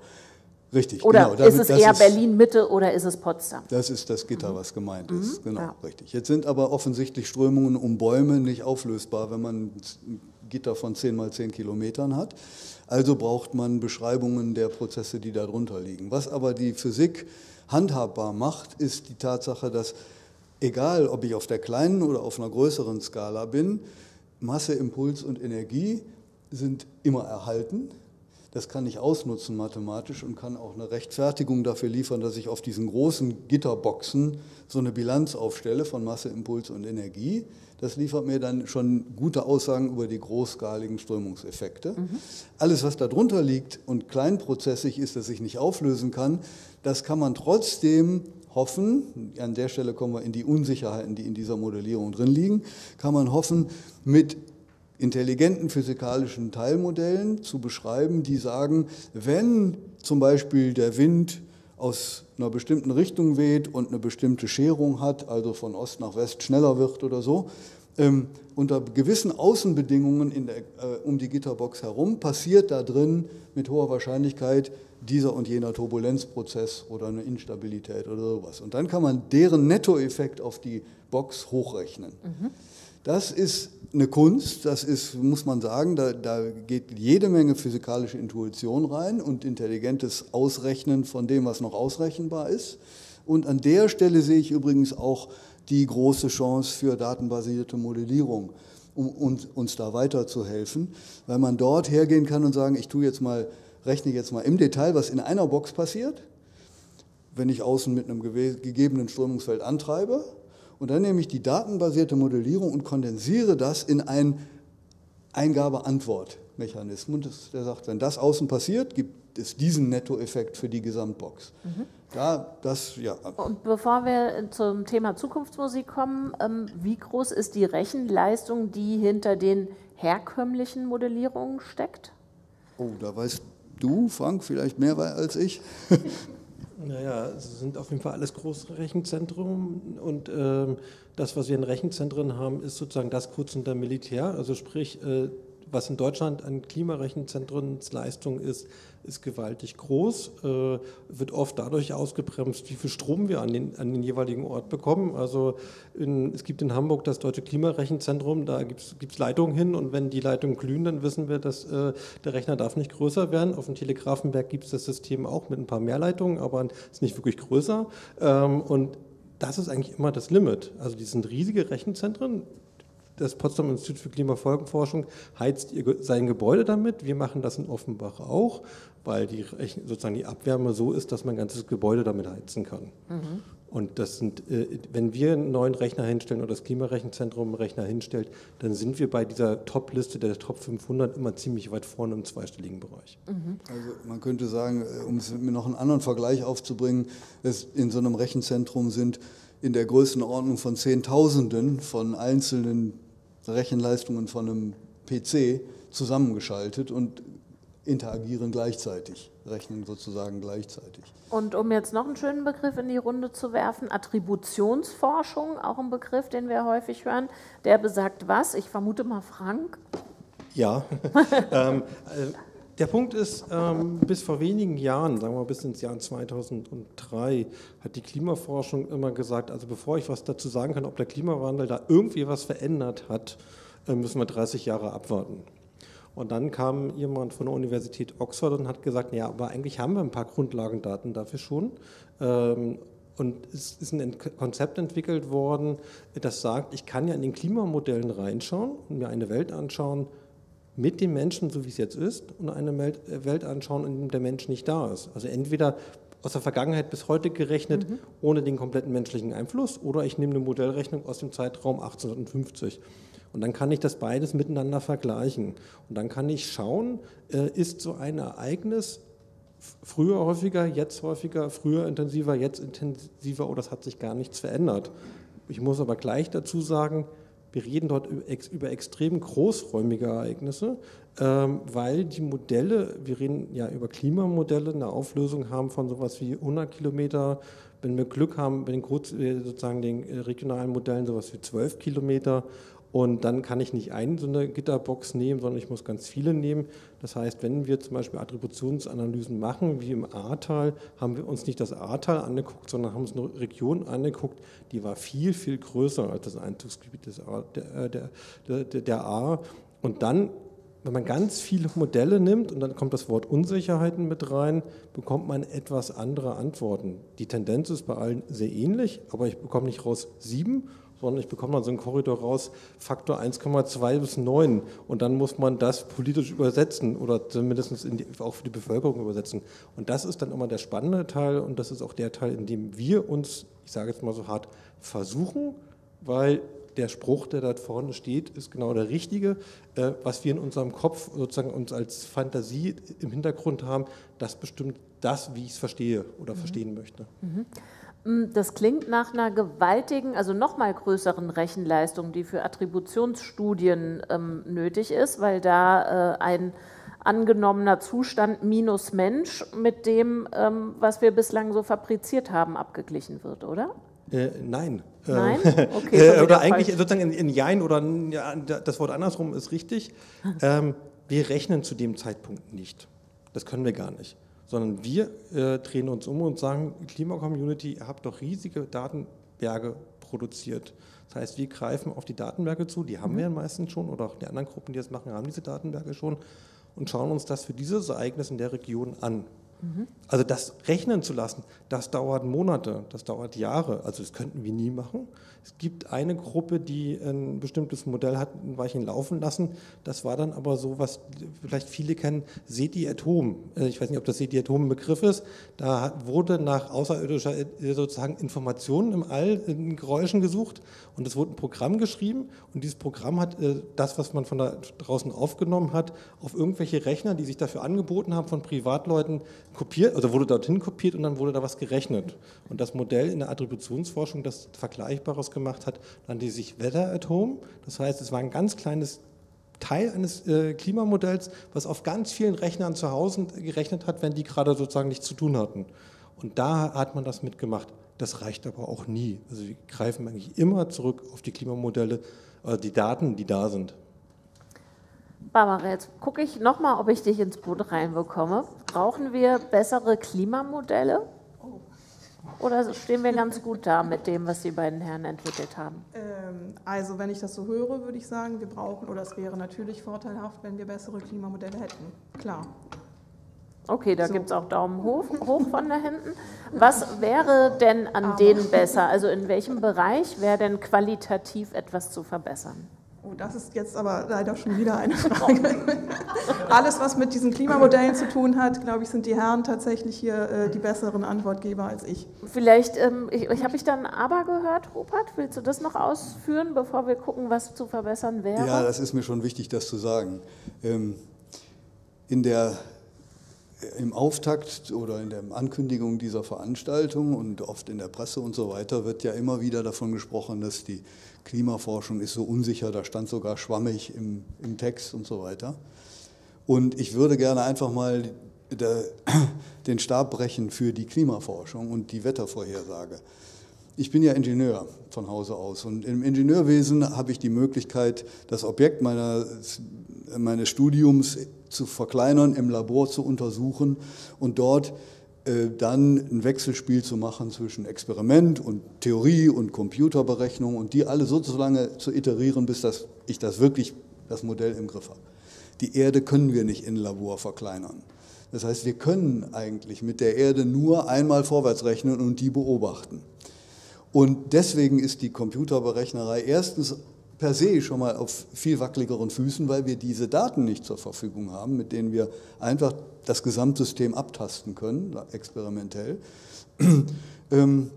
Richtig. Oder genau, damit, ist es eher Berlin-Mitte oder ist es Potsdam? Das ist das Gitter, was gemeint ist. Mhm. Genau, ja. richtig. Jetzt sind aber offensichtlich Strömungen um Bäume nicht auflösbar, wenn man Gitter von 10 mal 10 Kilometern hat. Also braucht man Beschreibungen der Prozesse, die darunter liegen. Was aber die Physik handhabbar macht, ist die Tatsache, dass egal ob ich auf der kleinen oder auf einer größeren Skala bin, Masse, Impuls und Energie sind immer erhalten. Das kann ich ausnutzen mathematisch und kann auch eine Rechtfertigung dafür liefern, dass ich auf diesen großen Gitterboxen so eine Bilanz aufstelle von Masse, Impuls und Energie. Das liefert mir dann schon gute Aussagen über die großskaligen Strömungseffekte. Mhm. Alles, was darunter liegt und kleinprozessig ist, das ich nicht auflösen kann, das kann man trotzdem hoffen, an der Stelle kommen wir in die Unsicherheiten, die in dieser Modellierung drin liegen, kann man hoffen, mit intelligenten physikalischen Teilmodellen zu beschreiben, die sagen, wenn zum Beispiel der Wind aus einer bestimmten Richtung weht und eine bestimmte Scherung hat, also von Ost nach West schneller wird oder so, ähm, unter gewissen Außenbedingungen der, äh, um die Gitterbox herum passiert da drin mit hoher Wahrscheinlichkeit dieser und jener Turbulenzprozess oder eine Instabilität oder sowas. Und dann kann man deren Nettoeffekt auf die Box hochrechnen. Mhm. Das ist eine Kunst, das ist, muss man sagen, da, da, geht jede Menge physikalische Intuition rein und intelligentes Ausrechnen von dem, was noch ausrechenbar ist. Und an der Stelle sehe ich übrigens auch die große Chance für datenbasierte Modellierung, um uns da weiterzuhelfen, weil man dort hergehen kann und sagen, ich tue jetzt mal, rechne jetzt mal im Detail, was in einer Box passiert, wenn ich außen mit einem gegebenen Strömungsfeld antreibe und dann nehme ich die datenbasierte Modellierung und kondensiere das in einen Eingabe-Antwort-Mechanismus. Der sagt, wenn das außen passiert, gibt es diesen Nettoeffekt für die Gesamtbox. Mhm. Da, das, ja. Und bevor wir zum Thema Zukunftsmusik kommen, ähm, wie groß ist die Rechenleistung, die hinter den herkömmlichen Modellierungen steckt? Oh, da weißt du, Frank, vielleicht mehr als ich. <laughs> Naja, es sind auf jeden Fall alles große Rechenzentren und äh, das, was wir in Rechenzentren haben, ist sozusagen das Kurzende Militär. Also sprich, äh, was in Deutschland an Klimarechenzentrumsleistung ist, ist gewaltig groß, äh, wird oft dadurch ausgebremst, wie viel Strom wir an den, an den jeweiligen Ort bekommen. Also in, es gibt in Hamburg das Deutsche Klimarechenzentrum, da gibt es Leitungen hin und wenn die Leitungen glühen, dann wissen wir, dass äh, der Rechner darf nicht größer werden. Auf dem Telegrafenberg gibt es das System auch mit ein paar mehr Leitungen, aber es ist nicht wirklich größer. Ähm, und das ist eigentlich immer das Limit. Also die sind riesige Rechenzentren, das Potsdam Institut für Klimafolgenforschung heizt sein Gebäude damit. Wir machen das in Offenbach auch, weil die, sozusagen die Abwärme so ist, dass man ein ganzes Gebäude damit heizen kann. Mhm. Und das sind, äh, wenn wir einen neuen Rechner hinstellen oder das Klimarechenzentrum einen Rechner hinstellt, dann sind wir bei dieser Top-Liste der Top 500 immer ziemlich weit vorne im zweistelligen Bereich. Mhm. Also man könnte sagen, äh, um mir noch einen anderen Vergleich aufzubringen, es in so einem Rechenzentrum sind in der Größenordnung von Zehntausenden von einzelnen Rechenleistungen von einem PC zusammengeschaltet und interagieren gleichzeitig, rechnen sozusagen gleichzeitig. Und um jetzt noch einen schönen Begriff in die Runde zu werfen, Attributionsforschung, auch ein Begriff, den wir häufig hören, der besagt was? Ich vermute mal Frank. Ja, <laughs> ähm, äh, der Punkt ist, ähm, bis vor wenigen Jahren, sagen wir bis ins Jahr 2003, hat die Klimaforschung immer gesagt, also bevor ich was dazu sagen kann, ob der Klimawandel da irgendwie was verändert hat, äh, müssen wir 30 Jahre abwarten. Und dann kam jemand von der Universität Oxford und hat gesagt, ja, aber eigentlich haben wir ein paar Grundlagendaten dafür schon. Ähm, und es ist ein Konzept entwickelt worden, das sagt, ich kann ja in den Klimamodellen reinschauen und mir eine Welt anschauen, mit dem Menschen, so wie es jetzt ist, und eine äh, Welt anschauen, in der der Mensch nicht da ist. Also entweder aus der Vergangenheit bis heute gerechnet, mhm. ohne den kompletten menschlichen Einfluss, oder ich nehme eine Modellrechnung aus dem Zeitraum 1850. Und dann kann ich das beides miteinander vergleichen. Und dann kann ich schauen, äh, ist so ein Ereignis früher häufiger, jetzt häufiger, früher intensiver, jetzt intensiver oder es hat sich gar nichts verändert. Ich muss aber gleich dazu sagen, wir reden dort über extrem großräumige Ereignisse, ähm, weil die Modelle, wir reden ja über Klimamodelle, eine Auflösung haben von sowas wie 100 Kilometer, wenn wir Glück haben, den äh, sozusagen den äh, regionalen Modellen sowas wie 12 Kilometer und dann kann ich nicht eine so eine Gitterbox nehmen, sondern ich muss ganz viele nehmen. Das heißt, wenn wir zum Beispiel Attributionsanalysen machen, wie im Ahrtal, haben wir uns nicht das Ahrtal angeguckt, sondern haben uns eine Region angeguckt, die war viel, viel größer als das Einzugsgebiet des Ahr, der, der, der, der Ahr. Und dann, wenn man ganz viele Modelle nimmt und dann kommt das Wort Unsicherheiten mit rein, bekommt man etwas andere Antworten. Die Tendenz ist bei allen sehr ähnlich, aber ich bekomme nicht raus sieben, sondern ich bekomme dann so einen Korridor raus, Faktor 1,2 bis 9 und dann muss man das politisch übersetzen oder zumindest die, auch für die Bevölkerung übersetzen. Und das ist dann immer der spannende Teil und das ist auch der Teil, in dem wir uns, ich sage jetzt mal so hart, versuchen, weil der Spruch, der da vorne steht, ist genau der richtige. Äh, was wir in unserem Kopf sozusagen uns als Fantasie im Hintergrund haben, das bestimmt das, wie ich es verstehe oder mhm. verstehen möchte. Mhm. Hm, das klingt nach einer gewaltigen, also noch mal größeren Rechenleistung, die für Attributionsstudien ähm, nötig ist, weil da äh, ein angenommener Zustand minus Mensch mit dem, ähm, was wir bislang so fabriziert haben, abgeglichen wird, oder? Äh, nein. Nein? <laughs> Okay, äh, oder eigentlich falsch. sozusagen in, in Jein oder ja, das Wort andersrum ist richtig. <laughs> ähm, wir rechnen zu dem Zeitpunkt nicht. Das können wir gar nicht sondern wir äh, drehen uns um und sagen, Klima-Community, ihr habt doch riesige Datenberge produziert. Das heißt, wir greifen auf die Datenberge zu, die haben mhm. wir meistens schon, oder auch die anderen Gruppen, die das machen, haben diese Datenberge schon und schauen uns das für dieses Ereignis in der Region an. Mhm. Also das rechnen zu lassen, das dauert Monate, das dauert Jahre, also das könnten wir nie machen. Es gibt eine Gruppe, die ein bestimmtes Modell hat ein Weilchen laufen lassen. Das war dann aber so, was vielleicht viele kennen, SETI-Atom. Äh, ich weiß nicht, ob das SETI-Atom ein Begriff ist. Da wurde nach außerirdischer sozusagen Informationen im All in Geräuschen gesucht und es wurde ein Programm geschrieben und dieses Programm hat äh, das, was man von da draußen aufgenommen hat, auf irgendwelche Rechner, die sich dafür angeboten haben, von Privatleuten kopiert, also wurde dorthin kopiert und dann wurde da was gerechnet. Und das Modell in der Attributionsforschung, das Vergleichbares gemacht hat, nannte sich Weather at Home. Das heißt, es war ein ganz kleines Teil eines äh, Klimamodells, was auf ganz vielen Rechnern zu Hause gerechnet hat, wenn die gerade sozusagen nichts zu tun hatten. Und da hat man das mitgemacht. Das reicht aber auch nie. Also wir greifen eigentlich immer zurück auf die Klimamodelle, äh, die Daten, die da sind. Barbara, jetzt gucke ich nochmal, ob ich dich ins Boot reinbekomme. Brauchen wir bessere Klimamodelle? Oder stehen wir ganz gut da mit dem, was die beiden Herren entwickelt haben? Ähm, also wenn ich das so höre, würde ich sagen, wir brauchen, oder es wäre natürlich vorteilhaft, wenn wir bessere Klimamodelle hätten. Klar. Okay, da so. gibt es auch Daumen hoch, hoch von da hinten. Was wäre denn an Aber. denen besser? Also in welchem Bereich wäre denn qualitativ etwas zu verbessern? Oh, das ist jetzt aber leider schon wieder eine Frage. <laughs> Alles, was mit diesen Klimamodellen zu tun hat, glaube ich, sind die Herren tatsächlich hier äh, die besseren Antwortgeber als ich. Vielleicht, ähm, ich, ich habe ich dann aber gehört, Rupert, willst du das noch ausführen, bevor wir gucken, was zu verbessern wäre? Ja, das ist mir schon wichtig, das zu sagen. Ähm, in der im Auftakt oder in der Ankündigung dieser Veranstaltung und oft in der Presse und so weiter wird ja immer wieder davon gesprochen, dass die Klimaforschung ist so unsicher, da stand sogar schwammig im, im Text und so weiter. Und ich würde gerne einfach mal der, <clears throat> den Stab brechen für die Klimaforschung und die Wettervorhersage. Ich bin ja Ingenieur von Hause aus und im Ingenieurwesen habe ich die Möglichkeit, das Objekt meiner, meines Studiums zu verkleinern, im Labor zu untersuchen und dort äh, dann ein Wechselspiel zu machen zwischen Experiment und Theorie und Computerberechnung und die alle so lange zu iterieren, bis das, ich das wirklich das Modell im Griff habe. Die Erde können wir nicht in Labor verkleinern. Das heißt, wir können eigentlich mit der Erde nur einmal vorwärts rechnen und die beobachten. Und deswegen ist die Computerberechnerei erstens per se schon mal auf viel wackeligeren Füßen, weil wir diese Daten nicht zur Verfügung haben, mit denen wir einfach das Gesamtsystem abtasten können, experimentell. <clears throat> Ähm,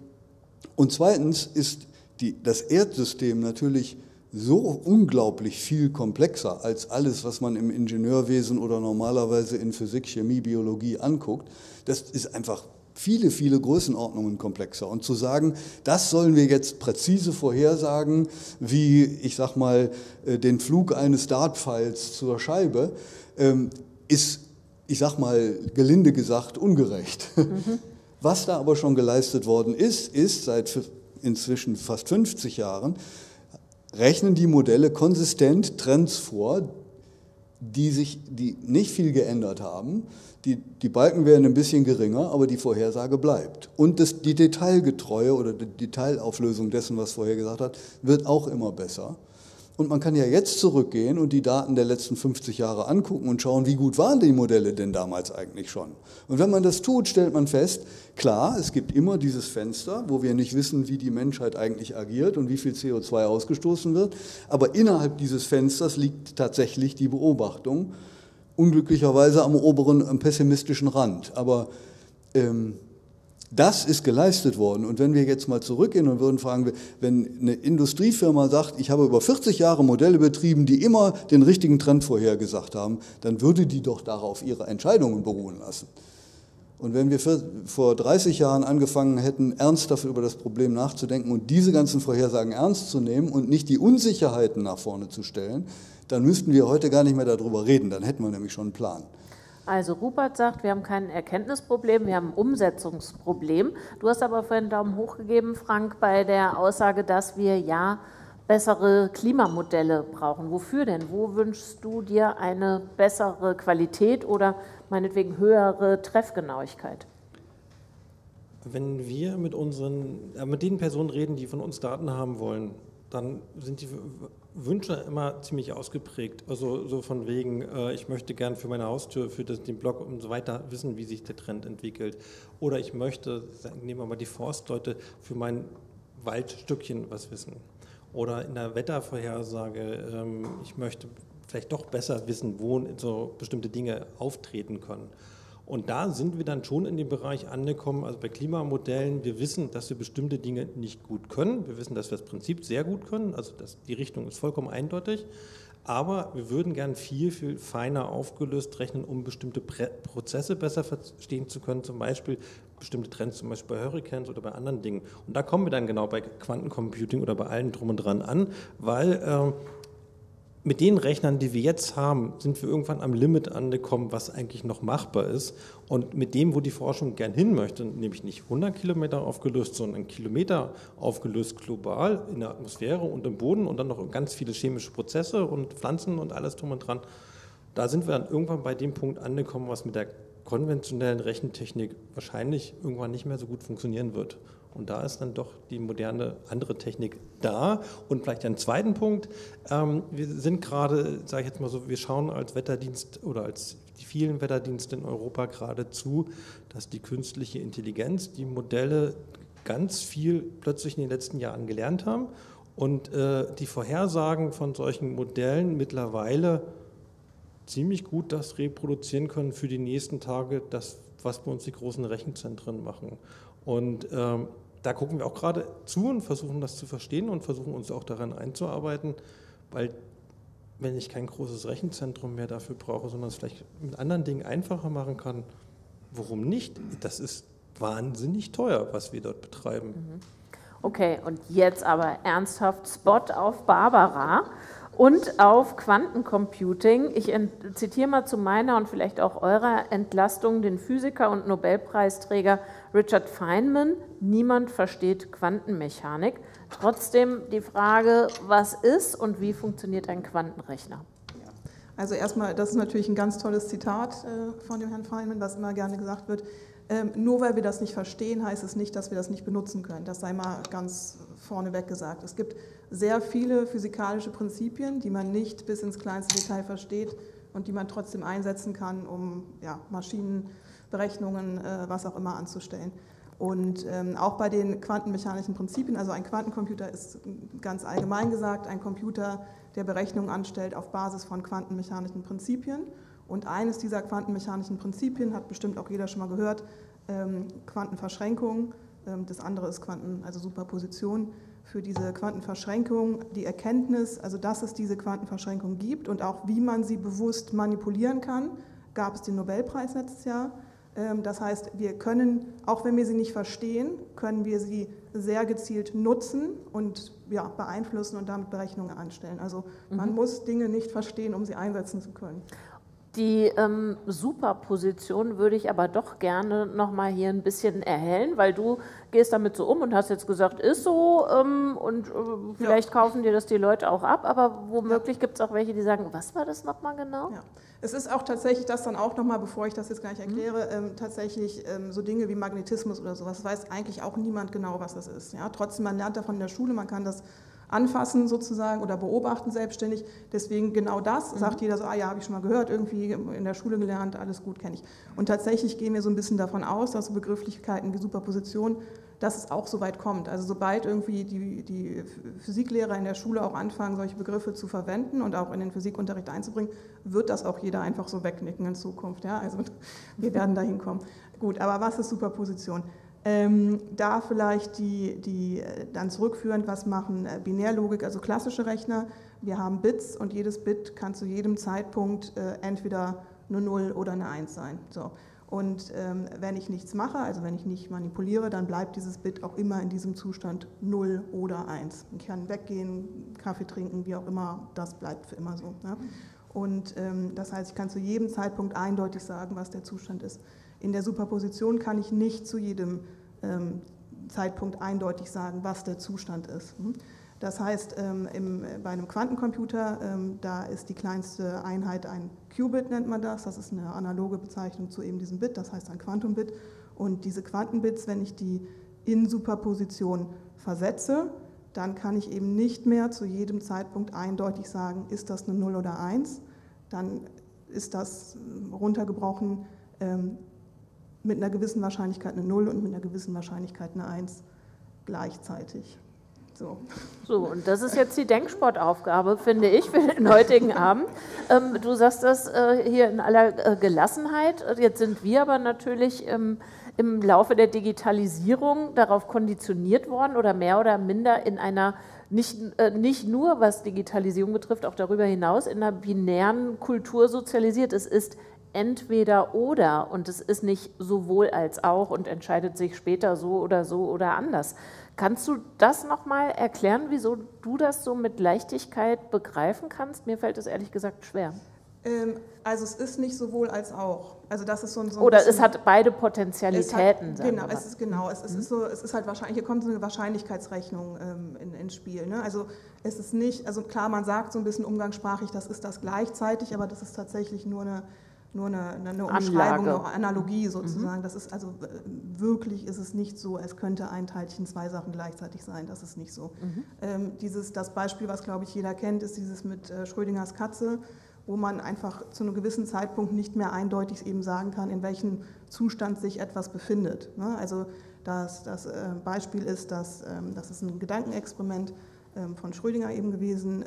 und zweitens ist die, das Erdsystem natürlich so unglaublich viel komplexer als alles, was man im Ingenieurwesen oder normalerweise in Physik, Chemie, Biologie anguckt. Das ist einfach viele, viele Größenordnungen komplexer. Und zu sagen, das sollen wir jetzt präzise vorhersagen, wie, ich sag mal, äh, den Flug eines Dartpfeils zur Scheibe, ähm, ist, ich sag mal, gelinde gesagt, ungerecht. Mhm. <laughs> Was da aber schon geleistet worden ist, ist seit inzwischen fast 50 Jahren, rechnen die Modelle konsistent Trends vor, die sich, die nicht viel geändert haben, die, die Balken werden ein bisschen geringer, aber die Vorhersage bleibt. Und das, die Detailgetreue oder die Detailauflösung dessen, was vorher gesagt hat, wird auch immer besser. Und man kann ja jetzt zurückgehen und die Daten der letzten 50 Jahre angucken und schauen, wie gut waren die Modelle denn damals eigentlich schon. Und wenn man das tut, stellt man fest, klar, es gibt immer dieses Fenster, wo wir nicht wissen, wie die Menschheit eigentlich agiert und wie viel CO2 ausgestoßen wird. Aber innerhalb dieses Fensters liegt tatsächlich die Beobachtung unglücklicherweise am oberen, am pessimistischen Rand. Aber ähm, das ist geleistet worden. Und wenn wir jetzt mal zurückgehen und würden fragen, wenn eine Industriefirma sagt, ich habe über 40 Jahre Modelle betrieben, die immer den richtigen Trend vorhergesagt haben, dann würde die doch darauf ihre Entscheidungen beruhen lassen. Und wenn wir vor 30 Jahren angefangen hätten, ernsthaft über das Problem nachzudenken und diese ganzen Vorhersagen ernst zu nehmen und nicht die Unsicherheiten nach vorne zu stellen, dann müssten wir heute gar nicht mehr darüber reden, dann hätten wir nämlich schon einen Plan. Also Rupert sagt, wir haben kein Erkenntnisproblem, wir haben ein Umsetzungsproblem. Du hast aber vorhin Daumen hoch gegeben, Frank, bei der Aussage, dass wir ja bessere Klimamodelle brauchen. Wofür denn? Wo wünschst du dir eine bessere Qualität oder meinetwegen höhere Treffgenauigkeit? Wenn wir mit, unseren, äh, mit den Personen reden, die von uns Daten haben wollen, dann sind die Wünsche immer ziemlich ausgeprägt. Also so von wegen, äh, ich möchte gern für meine Haustür, für das, den Blog und so weiter wissen, wie sich der Trend entwickelt. Oder ich möchte, nehmen wir mal die Forstleute, für mein Waldstückchen was wissen. Oder in der Wettervorhersage, ähm, ich möchte vielleicht doch besser wissen, wo so bestimmte Dinge auftreten können. Und da sind wir dann schon in dem Bereich angekommen, also bei Klimamodellen, wir wissen, dass wir bestimmte Dinge nicht gut können. Wir wissen, dass wir das Prinzip sehr gut können, also das, die Richtung ist vollkommen eindeutig. Aber wir würden gern viel, viel feiner aufgelöst rechnen, um bestimmte Prozesse besser verstehen zu können, zum Beispiel bestimmte Trends, zum Beispiel bei Hurricanes oder bei anderen Dingen. Und da kommen wir dann genau bei Quantencomputing oder bei allen drum und dran an, weil äh, mit den Rechnern, die wir jetzt haben, sind wir irgendwann am Limit angekommen, was eigentlich noch machbar ist. Und mit dem, wo die Forschung gern hin möchte, nämlich nicht 100 Kilometer aufgelöst, sondern Kilometer aufgelöst global in der Atmosphäre und im Boden und dann noch ganz viele chemische Prozesse und Pflanzen und alles drum und dran. da sind wir dann irgendwann bei dem Punkt angekommen, was mit der konventionellen Rechentechnik wahrscheinlich irgendwann nicht mehr so gut funktionieren wird. Und da ist dann doch die moderne andere Technik da. Und vielleicht einen zweiten Punkt. Ähm, wir sind gerade, sage ich jetzt mal so, wir schauen als Wetterdienst oder als die vielen Wetterdienste in Europa gerade zu, dass die künstliche Intelligenz, die Modelle ganz viel plötzlich in den letzten Jahren gelernt haben und äh, die Vorhersagen von solchen Modellen mittlerweile ziemlich gut das reproduzieren können für die nächsten Tage, das, was bei uns die großen Rechenzentren machen. Und ähm, da gucken wir auch gerade zu und versuchen das zu verstehen und versuchen uns auch daran einzuarbeiten, weil wenn ich kein großes Rechenzentrum mehr dafür brauche, sondern es vielleicht mit anderen Dingen einfacher machen kann, warum nicht? Das ist wahnsinnig teuer, was wir dort betreiben. Mhm. Okay, und jetzt aber ernsthaft Spot auf Barbara und auf Quantencomputing. Ich zitiere mal zu meiner und vielleicht auch eurer Entlastung den Physiker und Nobelpreisträger Richard Feynman. Niemand versteht Quantenmechanik. Trotzdem die Frage, was ist und wie funktioniert ein Quantenrechner? Also erstmal, das ist natürlich ein ganz tolles Zitat äh, von dem Herrn Feynman, was immer gerne gesagt wird. Ähm, nur weil wir das nicht verstehen, heißt es nicht, dass wir das nicht benutzen können. Das sei mal ganz vorneweg gesagt. Es gibt sehr viele physikalische Prinzipien, die man nicht bis ins kleinste Detail versteht und die man trotzdem einsetzen kann, um ja, Maschinenberechnungen, äh, was auch immer anzustellen. Und ähm, auch bei den quantenmechanischen Prinzipien, also ein Quantencomputer ist ganz allgemein gesagt ein Computer, der Berechnungen anstellt auf Basis von quantenmechanischen Prinzipien. Und eines dieser quantenmechanischen Prinzipien hat bestimmt auch jeder schon mal gehört, ähm, Quantenverschränkung. Ähm, das andere ist Quanten, also Superposition. Für diese Quantenverschränkung die Erkenntnis, also dass es diese Quantenverschränkung gibt und auch wie man sie bewusst manipulieren kann, gab es den Nobelpreis letztes Jahr. Ähm, das heißt, wir können, auch wenn wir sie nicht verstehen, können wir sie sehr gezielt nutzen und ja, beeinflussen und damit Berechnungen anstellen. Also man mhm. muss Dinge nicht verstehen, um sie einsetzen zu können. Die ähm, Superposition würde ich aber doch gerne noch mal hier ein bisschen erhellen, weil du gehst damit so um und hast jetzt gesagt, ist so ähm, und äh, vielleicht ja. kaufen dir das die Leute auch ab, aber womöglich ja. gibt es auch welche, die sagen, was war das noch mal genau? Ja. Es ist auch tatsächlich das dann auch noch mal, bevor ich das jetzt gleich erkläre, mhm. ähm, tatsächlich ähm, so Dinge wie Magnetismus oder sowas, weiß eigentlich auch niemand genau, was das ist. Ja? Trotzdem, man lernt davon in der Schule, man kann das anfassen sozusagen oder beobachten selbstständig. Deswegen genau das mhm. sagt jeder so, ah ja, habe ich schon mal gehört, irgendwie in der Schule gelernt, alles gut, kenne ich. Und tatsächlich gehen wir so ein bisschen davon aus, dass so Begrifflichkeiten wie Superposition, dass es auch so weit kommt. Also sobald irgendwie die, die Physiklehrer in der Schule auch anfangen, solche Begriffe zu verwenden und auch in den Physikunterricht einzubringen, wird das auch jeder einfach so wegnicken in Zukunft. Ja? Also <laughs> wir werden dahin kommen. Gut, aber was ist Superposition? Ähm, da vielleicht die, die äh, dann zurückführend, was machen äh, Binärlogik, also klassische Rechner. Wir haben Bits und jedes Bit kann zu jedem Zeitpunkt äh, entweder eine 0 oder eine 1 sein. So. Und ähm, wenn ich nichts mache, also wenn ich nicht manipuliere, dann bleibt dieses Bit auch immer in diesem Zustand 0 oder 1. Ich kann weggehen, Kaffee trinken, wie auch immer, das bleibt für immer so. Ne? Und ähm, das heißt, ich kann zu jedem Zeitpunkt eindeutig sagen, was der Zustand ist. In der Superposition kann ich nicht zu jedem ähm, Zeitpunkt eindeutig sagen, was der Zustand ist. Hm? Das heißt, ähm, bei einem Quantencomputer, ähm, da ist die kleinste Einheit ein Qubit, nennt man das. Das ist eine analoge Bezeichnung zu eben diesem Bit, das heißt ein Quantumbit. Und diese Quantenbits, wenn ich die in Superposition versetze, dann kann ich eben nicht mehr zu jedem Zeitpunkt eindeutig sagen, ist das eine 0 oder 1. Dann ist das runtergebrochen mit einer gewissen Wahrscheinlichkeit eine 0 und mit einer gewissen Wahrscheinlichkeit eine 1 gleichzeitig. So. so, und das ist jetzt die Denksportaufgabe, finde ich, für den heutigen <laughs> Abend. Ähm, du sagst das äh, hier in aller äh, Gelassenheit. Jetzt sind wir aber natürlich ähm, im Laufe der Digitalisierung darauf konditioniert worden oder mehr oder minder in einer nicht, äh, nicht nur was Digitalisierung betrifft, auch darüber hinaus in einer binären Kultur sozialisiert. Es ist entweder oder und es ist nicht sowohl als auch und entscheidet sich später so oder so oder anders. Kannst du das nochmal erklären, wieso du das so mit Leichtigkeit begreifen kannst? Mir fällt es ehrlich gesagt schwer. Ähm, also es ist nicht sowohl als auch. Also das ist so ein, so ein Oder es hat beide Potentialitäten. Es hat, genau, es ist genau. Es, mhm. ist so, es ist halt wahrscheinlich. Hier kommt so eine Wahrscheinlichkeitsrechnung ähm, in, ins Spiel. Ne? Also es ist nicht. Also klar, man sagt so ein bisschen umgangssprachlich, das ist das gleichzeitig, aber das ist tatsächlich nur eine nur eine, eine Umschreibung, eine Analogie sozusagen. Mhm. Das ist also äh, wirklich ist es nicht so, als könnte ein Teilchen zwei Sachen gleichzeitig sein. Das ist nicht so. Mhm. Ähm, dieses, das Beispiel, was glaube ich jeder kennt, ist dieses mit äh, Schrödingers Katze wo man einfach zu einem gewissen Zeitpunkt nicht mehr eindeutig eben sagen kann, in welchem Zustand sich etwas befindet. Ne? Also das, das äh, Beispiel ist, dass ähm, das ist ein Gedankenexperiment ähm, von Schrödinger eben gewesen.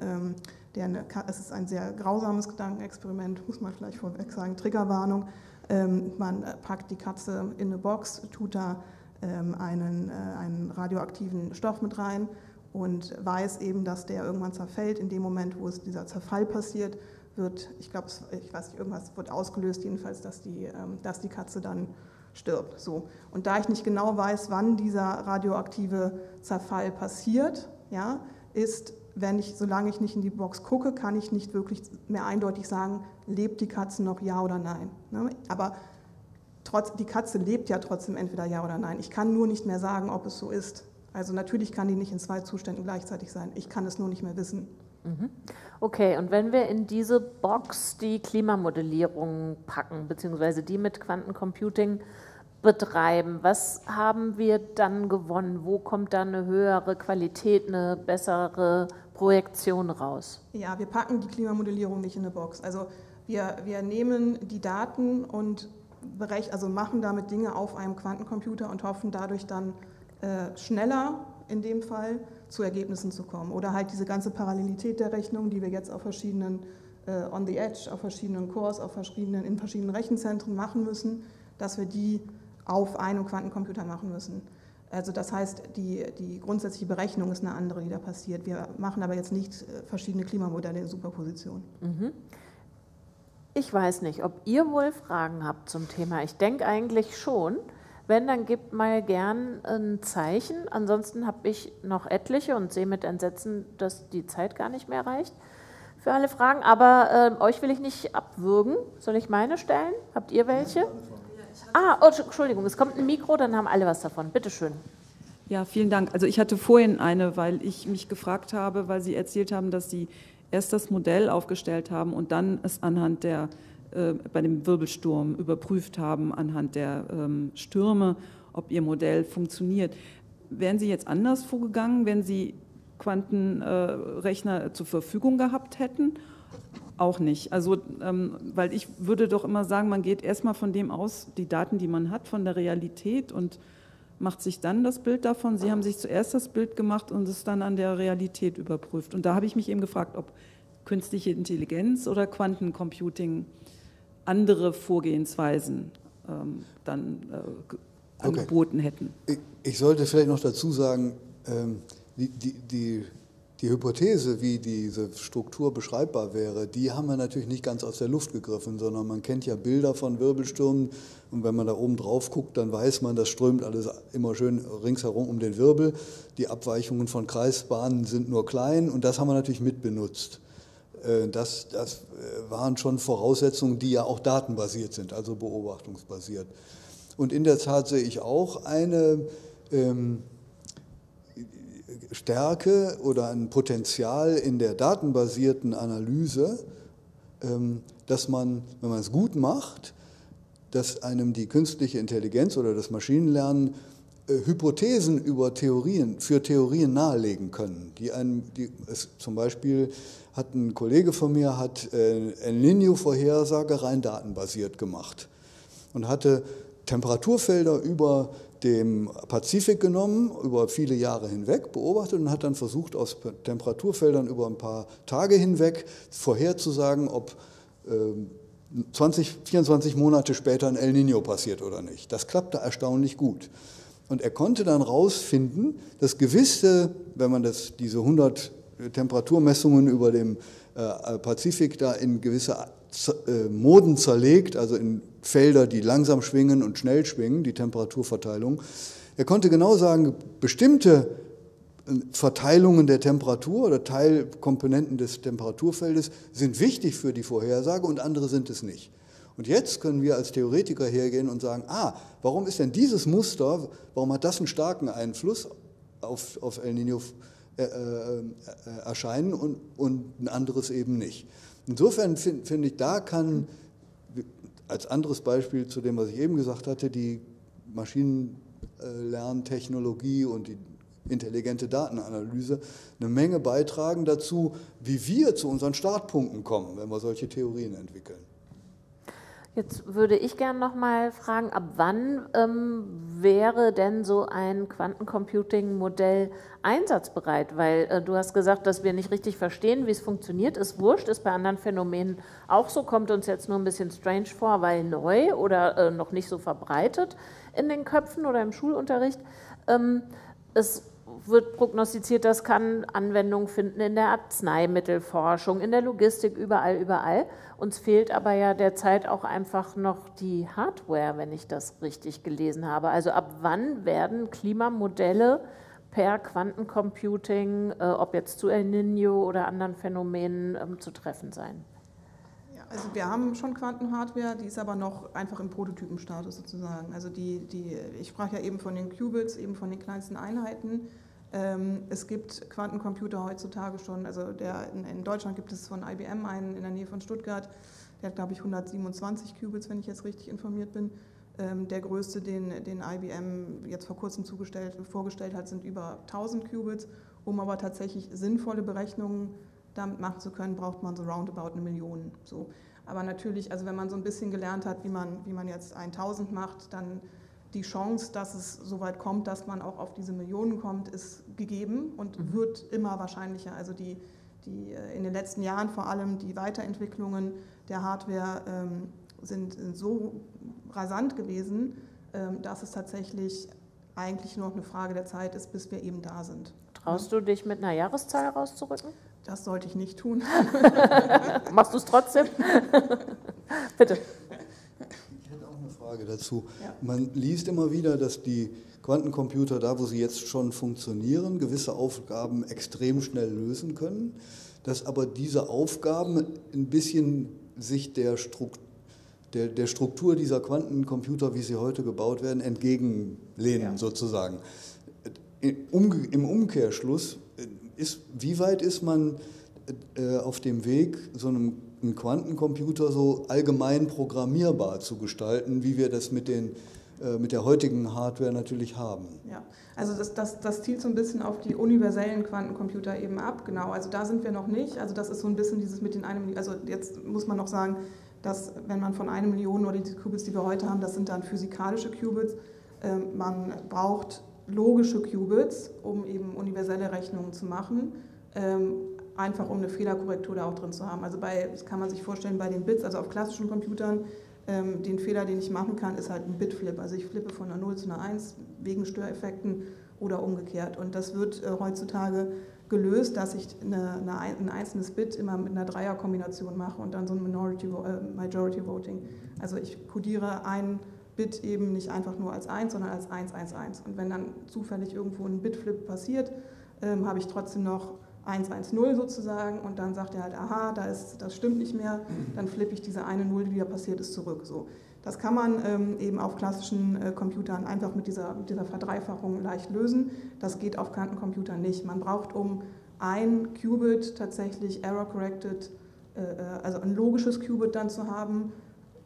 Ähm, der eine, es ist ein sehr grausames Gedankenexperiment, <laughs> muss man vielleicht vorweg sagen, Triggerwarnung. Man äh, packt die Katze in eine Box, tut da einen, äh, einen radioaktiven Stoff mit rein und weiß eben, dass der irgendwann zerfällt. In dem Moment, wo es dieser Zerfall passiert, wird, ich glaube, ich weiß nicht, irgendwas wird ausgelöst, jedenfalls, dass die, ähm, dass die Katze dann stirbt. So. Und da ich nicht genau weiß, wann dieser radioaktive Zerfall passiert, ja, ist, wenn ich, solange ich nicht in die Box gucke, kann ich nicht wirklich mehr eindeutig sagen, lebt die Katze noch ja oder nein. Ne? Aber trotz, die Katze lebt ja trotzdem entweder ja oder nein. Ich kann nur nicht mehr sagen, ob es so ist. Also natürlich kann die nicht in zwei Zuständen gleichzeitig sein. Ich kann es nur nicht mehr wissen. Mhm. Okay, und wenn wir in diese Box die Klimamodellierung packen, beziehungsweise die mit Quantencomputing betreiben, was haben wir dann gewonnen? Wo kommt dann eine höhere Qualität, eine bessere Projektion raus? Ja, wir packen die Klimamodellierung nicht in eine Box. Also wir, wir nehmen die Daten und berechnen, also machen damit Dinge auf einem Quantencomputer und hoffen dadurch dann äh, schneller in dem Fall zu Ergebnissen zu kommen. Oder halt diese ganze Parallelität der Rechnung, die wir jetzt auf verschiedenen äh, on the edge, auf verschiedenen Cores, auf verschiedenen, in verschiedenen Rechenzentren machen müssen, dass wir die auf einem Quantencomputer machen müssen. Also das heißt, die, die grundsätzliche Berechnung ist eine andere, die da passiert. Wir machen aber jetzt nicht äh, verschiedene Klimamodelle in Superposition. Mhm. Ich weiß nicht, ob ihr wohl Fragen habt zum Thema. Ich denke eigentlich schon. Wenn, dann gebt mal gern ein Zeichen. Ansonsten habe ich noch etliche und sehe mit Entsetzen, dass die Zeit gar nicht mehr reicht für alle Fragen. Aber äh, euch will ich nicht abwürgen. Soll ich meine stellen? Habt ihr welche? Ah, oh, Entschuldigung, es kommt ein Mikro, dann haben alle was davon. Bitte schön. Ja, vielen Dank. Also ich hatte vorhin eine, weil ich mich gefragt habe, weil Sie erzählt haben, dass Sie erst das Modell aufgestellt haben und dann es anhand der äh, bei dem Wirbelsturm überprüft haben anhand der ähm, Stürme, ob ihr Modell funktioniert. Wären Sie jetzt anders vorgegangen, wenn Sie Quantenrechner zur Verfügung gehabt hätten? Auch nicht. Also, ähm, weil ich würde doch immer sagen, man geht erstmal von dem aus, die Daten, die man hat, von der Realität und macht sich dann das Bild davon. Sie haben sich zuerst das Bild gemacht und es dann an der Realität überprüft. Und da habe ich mich eben gefragt, ob künstliche Intelligenz oder Quantencomputing andere Vorgehensweisen ähm, dann äh, angeboten okay. hätten. Ich, ich, sollte vielleicht noch dazu sagen, ähm, die, die, die, die, Hypothese, wie diese Struktur beschreibbar wäre, die haben wir natürlich nicht ganz aus der Luft gegriffen, sondern man kennt ja Bilder von Wirbelstürmen und wenn man da oben drauf guckt, dann weiß man, das strömt alles immer schön ringsherum um den Wirbel. Die Abweichungen von Kreisbahnen sind nur klein und das haben wir natürlich mitbenutzt. Äh, das, das äh, waren schon Voraussetzungen, die ja auch datenbasiert sind, also beobachtungsbasiert. Und in der Tat sehe ich auch eine ähm, Stärke oder ein Potenzial in der datenbasierten Analyse, ähm, dass man, wenn man es gut macht, dass einem die künstliche Intelligenz oder das Maschinenlernen äh, Hypothesen über Theorien, für Theorien nahelegen können, die einem, die es zum Beispiel hat ein Kollege von mir hat äh, El Niño-Vorhersage rein datenbasiert gemacht und hatte Temperaturfelder über dem Pazifik genommen, über viele Jahre hinweg beobachtet und hat dann versucht, aus Temperaturfeldern über ein paar Tage hinweg vorherzusagen, ob 20, ähm, 24 Monate später ein El Niño passiert oder nicht. Das klappte erstaunlich gut. Und er konnte dann herausfinden, dass gewisse, wenn man das, diese 100 Temperaturmessungen über dem äh, Pazifik da in gewisse äh, Moden zerlegt, also in Felder, die langsam schwingen und schnell schwingen, die Temperaturverteilung. Er konnte genau sagen, bestimmte Verteilungen der Temperatur oder Teilkomponenten des Temperaturfeldes sind wichtig für die Vorhersage und andere sind es nicht. Und jetzt können wir als Theoretiker hergehen und sagen, ah, warum ist denn dieses Muster, warum hat das einen starken Einfluss auf, auf El Nino äh, äh, äh, erscheinen und, und ein anderes eben nicht. Insofern finde find ich, da kann als anderes Beispiel zu dem, was ich eben gesagt hatte, die Maschinenlerntechnologie und die intelligente Datenanalyse eine Menge beitragen dazu, wie wir zu unseren Startpunkten kommen, wenn wir solche Theorien entwickeln. Jetzt würde ich gerne noch mal fragen, ab wann ähm, wäre denn so ein Quantencomputing-Modell einsatzbereit? Weil äh, du hast gesagt, dass wir nicht richtig verstehen, wie es funktioniert. Ist wurscht, ist bei anderen Phänomenen auch so, kommt uns jetzt nur ein bisschen strange vor, weil neu oder äh, noch nicht so verbreitet in den Köpfen oder im Schulunterricht. Ähm, es wird prognostiziert, das kann Anwendung finden in der Arzneimittelforschung, in der Logistik, überall, überall. Uns fehlt aber ja derzeit auch einfach noch die Hardware, wenn ich das richtig gelesen habe. Also ab wann werden Klimamodelle per Quantencomputing, äh, ob jetzt zu El Nino oder anderen Phänomenen, ähm, zu treffen sein? Also wir haben schon Quantenhardware, die ist aber noch einfach im Prototypenstatus sozusagen. Also die, die, ich sprach ja eben von den Qubits, eben von den kleinsten Einheiten. Ähm, es gibt Quantencomputer heutzutage schon, also der, in, Deutschland gibt es von IBM einen in der Nähe von Stuttgart, der hat glaube ich 127 Qubits, wenn ich jetzt richtig informiert bin. Ähm, der größte, den, den IBM jetzt vor kurzem vorgestellt hat, sind über 1000 Qubits. Um aber tatsächlich sinnvolle Berechnungen damit machen zu können, braucht man so roundabout eine Million. So. Aber natürlich, also wenn man so ein bisschen gelernt hat, wie man, wie man jetzt 1000 macht, dann die Chance, dass es so weit kommt, dass man auch auf diese Millionen kommt, ist gegeben und mhm. wird immer wahrscheinlicher. Also die, die äh, in den letzten Jahren vor allem die Weiterentwicklungen der Hardware ähm, sind, sind, so rasant gewesen, ähm, dass es tatsächlich eigentlich nur noch eine Frage der Zeit ist, bis wir eben da sind. Traust du dich mit einer Jahreszahl rauszurücken? Das sollte ich nicht tun. <laughs> Machst du es trotzdem? <laughs> Bitte. Frage dazu. Ja. Man liest immer wieder, dass die Quantencomputer, da wo sie jetzt schon funktionieren, gewisse Aufgaben extrem schnell lösen können, dass aber diese Aufgaben ein bisschen sich der Struktur der, der, Struktur dieser Quantencomputer, wie sie heute gebaut werden, entgegenlehnen ja. sozusagen. Im Umkehrschluss ist, wie weit ist man äh, auf dem Weg, so einem einen Quantencomputer so allgemein programmierbar zu gestalten, wie wir das mit, den, äh, mit der heutigen Hardware natürlich haben. Ja, also das, das, das zielt so ein bisschen auf die universellen Quantencomputer eben ab, genau. Also da sind wir noch nicht. Also das ist so ein bisschen dieses mit den einem, also jetzt muss man noch sagen, dass wenn man von einer Million oder die Qubits, die wir heute haben, das sind dann physikalische Qubits. Ähm, man braucht logische Qubits, um eben universelle Rechnungen zu machen. Einfach um eine Fehlerkorrektur da auch drin zu haben. Also bei, das kann man sich vorstellen, bei den Bits, also auf klassischen Computern, ähm, den Fehler, den ich machen kann, ist halt ein Bitflip. Also ich flippe von einer 0 zu einer 1 wegen Störeffekten oder umgekehrt. Und das wird äh, heutzutage gelöst, dass ich eine, eine, ein einzelnes Bit immer mit einer Dreierkombination mache und dann so ein Minority, äh, Majority Voting. Also ich codiere ein Bit eben nicht einfach nur als 1, sondern als 111. Und wenn dann zufällig irgendwo ein Bitflip passiert, ähm, habe ich trotzdem noch 110 sozusagen und dann sagt er halt, aha, da ist, das stimmt nicht mehr, dann flippe ich diese eine Null, die da passiert ist, zurück. So. Das kann man ähm, eben auf klassischen äh, Computern einfach mit dieser, mit dieser Verdreifachung leicht lösen. Das geht auf Quantencomputern nicht. Man braucht, um ein Qubit tatsächlich error-corrected, äh, äh, also ein logisches Qubit dann zu haben,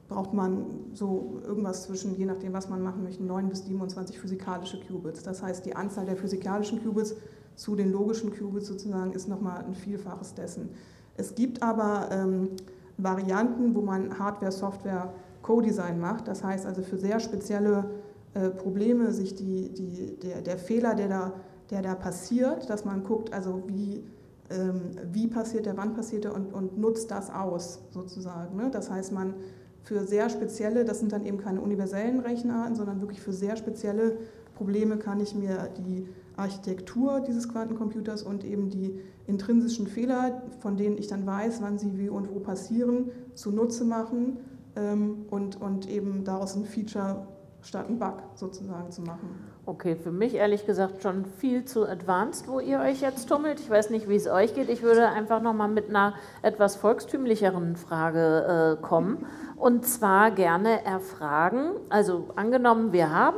braucht man so irgendwas zwischen, je nachdem, was man machen möchte, 9 bis 27 physikalische Qubits. Das heißt, die Anzahl der physikalischen Qubits zu den logischen Qubits sozusagen ist nochmal ein Vielfaches dessen. Es gibt aber ähm, Varianten, wo man Hardware, Software, Co-Design macht. Das heißt also für sehr spezielle äh, Probleme sich die, die, der, der Fehler, der da, der da passiert, dass man guckt, also wie, ähm, wie passiert der, wann passiert er und, und nutzt das aus sozusagen. Ne? Das heißt, man für sehr spezielle, das sind dann eben keine universellen Rechenarten, sondern wirklich für sehr spezielle Probleme kann ich mir die Architektur dieses Quantencomputers und eben die intrinsischen Fehler, von denen ich dann weiß, wann sie wie und wo passieren, zunutze machen ähm, und, und eben daraus ein Feature statt ein Bug sozusagen zu machen. Okay, für mich ehrlich gesagt schon viel zu advanced, wo ihr euch jetzt tummelt. Ich weiß nicht, wie es euch geht. Ich würde einfach nochmal mit einer etwas volkstümlicheren Frage äh, kommen. Und zwar gerne erfragen, also angenommen, wir haben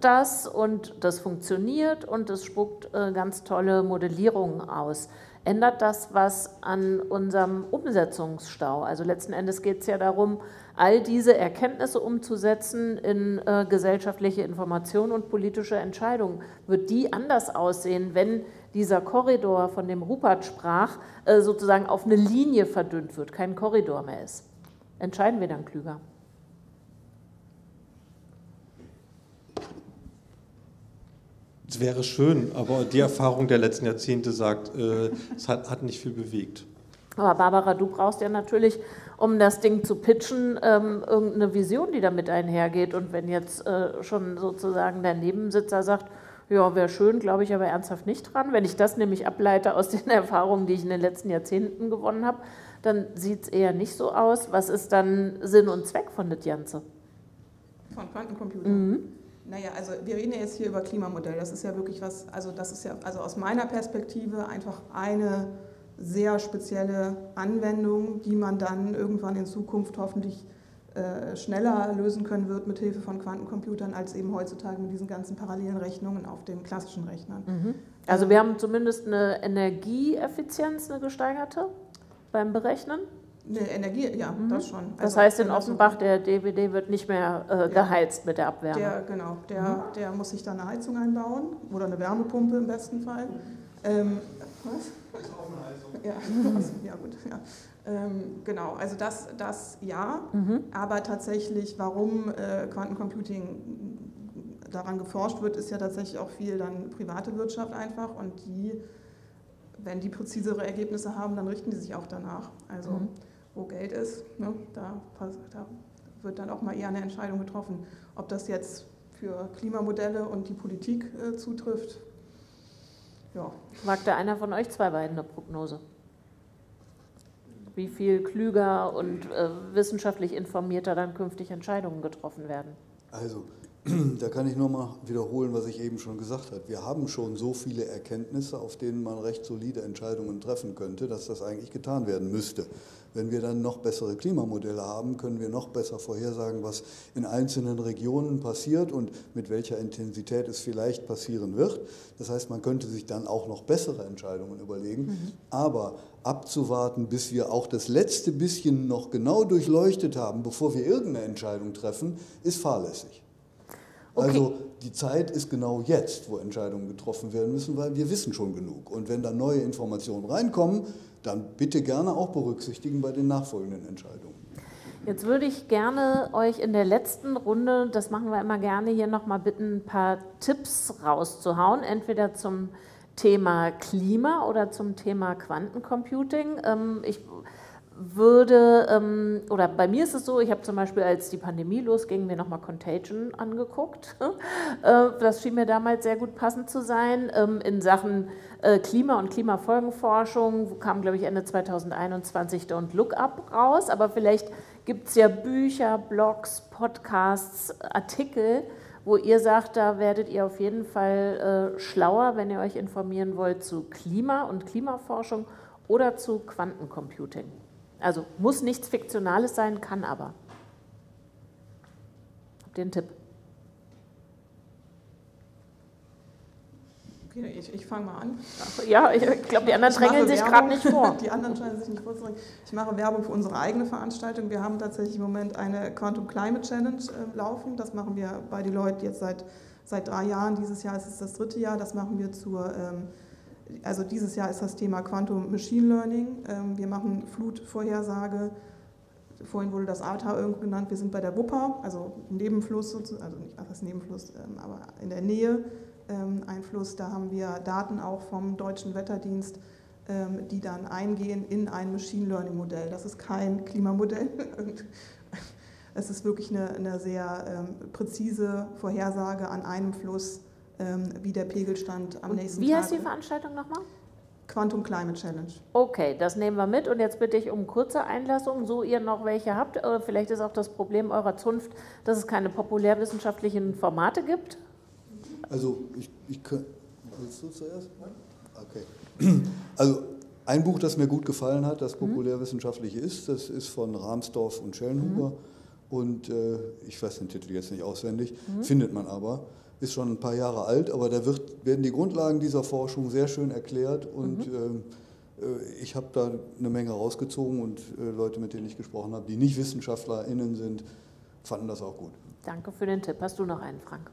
das und das funktioniert und es spuckt äh, ganz tolle Modellierungen aus. Ändert das was an unserem Umsetzungsstau? Also letzten Endes geht es ja darum, all diese Erkenntnisse umzusetzen in äh, gesellschaftliche Informationen und politische Entscheidungen. Wird die anders aussehen, wenn dieser Korridor, von dem Rupert sprach, äh, sozusagen auf eine Linie verdünnt wird, kein Korridor mehr ist? Entscheiden wir dann klüger? Es wäre schön, aber die Erfahrung der letzten Jahrzehnte sagt, äh, es hat, hat, nicht viel bewegt. Aber Barbara, du brauchst ja natürlich, um das Ding zu pitchen, ähm, irgendeine Vision, die damit einhergeht. Und wenn jetzt äh, schon sozusagen der Nebensitzer sagt, ja, wäre schön, glaube ich aber ernsthaft nicht dran. Wenn ich das nämlich ableite aus den <laughs> Erfahrungen, die ich in den letzten Jahrzehnten gewonnen habe, dann sieht es eher nicht so aus. Was ist dann Sinn und Zweck von das Ganze? Von Quantencomputern? Mhm. Naja, also wir reden ja jetzt hier über Klimamodell. Das ist ja wirklich was, also das ist ja, also aus meiner Perspektive einfach eine sehr spezielle Anwendung, die man dann irgendwann in Zukunft hoffentlich äh, schneller lösen können wird mit Hilfe von Quantencomputern als eben heutzutage mit diesen ganzen parallelen Rechnungen auf den klassischen Rechnern. Mhm. Also wir haben zumindest eine Energieeffizienz, eine gesteigerte beim Berechnen. Eine Energie, ja, mhm. das schon. Das also, heißt, in Offenbach, der DVD wird nicht mehr äh, geheizt mit der Abwärme. Der, genau, der, mhm. der muss sich da eine Heizung einbauen oder eine Wärmepumpe im besten Fall. Ähm, was? Ist auch eine Heizung. Ja, ja gut. Ja. Ähm, genau, also das, das ja, mhm. aber tatsächlich, warum äh, Quantencomputing daran geforscht wird, ist ja tatsächlich auch viel dann private Wirtschaft einfach und die, wenn die präzisere Ergebnisse haben, dann richten die sich auch danach. Also mhm wo Geld ist, ne, da, da wird dann auch mal eher eine Entscheidung getroffen, ob das jetzt für Klimamodelle und die Politik äh, zutrifft. Ja. Da einer von euch zwei beiden eine Prognose? Wie viel klüger und äh, wissenschaftlich informierter dann künftig Entscheidungen getroffen werden? Also, <clears throat> da kann ich nochmal wiederholen, was ich eben schon gesagt habe. Wir haben schon so viele Erkenntnisse, auf denen man recht solide Entscheidungen treffen könnte, dass das eigentlich getan werden müsste. Wenn wir dann noch bessere Klimamodelle haben, können wir noch besser vorhersagen, was in einzelnen Regionen passiert und mit welcher Intensität es vielleicht passieren wird. Das heißt, man könnte sich dann auch noch bessere Entscheidungen überlegen. Mhm. Aber abzuwarten, bis wir auch das letzte bisschen noch genau durchleuchtet haben, bevor wir irgendeine Entscheidung treffen, ist fahrlässig. Okay. Also die Zeit ist genau jetzt, wo Entscheidungen getroffen werden müssen, weil wir wissen schon genug. Und wenn da neue Informationen reinkommen, dann bitte gerne auch berücksichtigen bei den nachfolgenden Entscheidungen. Jetzt würde ich gerne euch in der letzten Runde, das machen wir immer gerne, hier nochmal bitten, ein paar Tipps rauszuhauen, entweder zum Thema Klima oder zum Thema Quantencomputing. Ähm, ich würde, ähm, oder bei mir ist es so, ich habe zum Beispiel, als die Pandemie losging, mir nochmal Contagion angeguckt. <laughs> Äh, das schien mir damals sehr gut passend zu sein. Ähm, in Sachen äh, Klima- und Klimafolgenforschung kam, glaube ich, Ende 2021 Don't Look Up raus, aber vielleicht gibt es ja Bücher, Blogs, Podcasts, Artikel, wo ihr sagt, da werdet ihr auf jeden Fall äh, schlauer, wenn ihr euch informieren wollt zu Klima und Klimaforschung oder zu Quantencomputing. Also muss nichts Fiktionales sein, kann aber. Habt ihr einen Tipp? Okay, ich, ich fange mal an. Ja, ich, ich glaube, die anderen drängeln sich gerade nicht vor. <laughs> Die anderen scheinen sich nicht vorzudrängen. Ich mache Werbung für unsere eigene Veranstaltung. Wir haben tatsächlich im Moment eine Quantum Climate Challenge äh, laufen. Das machen wir bei die Leute jetzt seit, seit drei Jahren. Dieses Jahr ist es das dritte Jahr. Das machen wir zur ähm, also dieses Jahr ist das Thema Quantum Machine Learning. Ähm, wir machen Flutvorhersage. Vorhin wurde das Ahrtal irgendwo genannt. Wir sind bei der Wupper, also Nebenfluss, sozusagen, also nicht was heißt Nebenfluss, ähm, aber in der Nähe ähm, ein Fluss. Da haben wir Daten auch vom Deutschen Wetterdienst, die dann eingehen in ein Machine Learning Modell. Das ist kein Klimamodell. <laughs> Es ist wirklich eine, eine sehr präzise Vorhersage an einem Fluss wie der Pegelstand am und nächsten wie Tag. Wie heißt die Veranstaltung nochmal? Quantum Climate Challenge. Okay, das nehmen wir mit und jetzt bitte ich um kurze Einlassung, so ihr noch welche habt. Oder vielleicht ist auch das Problem eurer Zunft, dass es keine populärwissenschaftlichen Formate gibt. Also ich, ich willst du zuerst? Okay. <clears throat> Also ein Buch, das mir gut gefallen hat, das mhm. populärwissenschaftlich ist, das ist von Rahmsdorf und Schellenhuber. Mhm. Und äh, ich weiß den Titel jetzt nicht auswendig, mhm. findet man aber. Ist schon ein paar Jahre alt, aber da wird, werden die Grundlagen dieser Forschung sehr schön erklärt und mhm. Ähm, äh, ich habe da eine Menge rausgezogen und äh, Leute, mit denen ich gesprochen habe, die nicht WissenschaftlerInnen sind, fanden das auch gut. Danke für den Tipp. Hast du noch einen, Frank?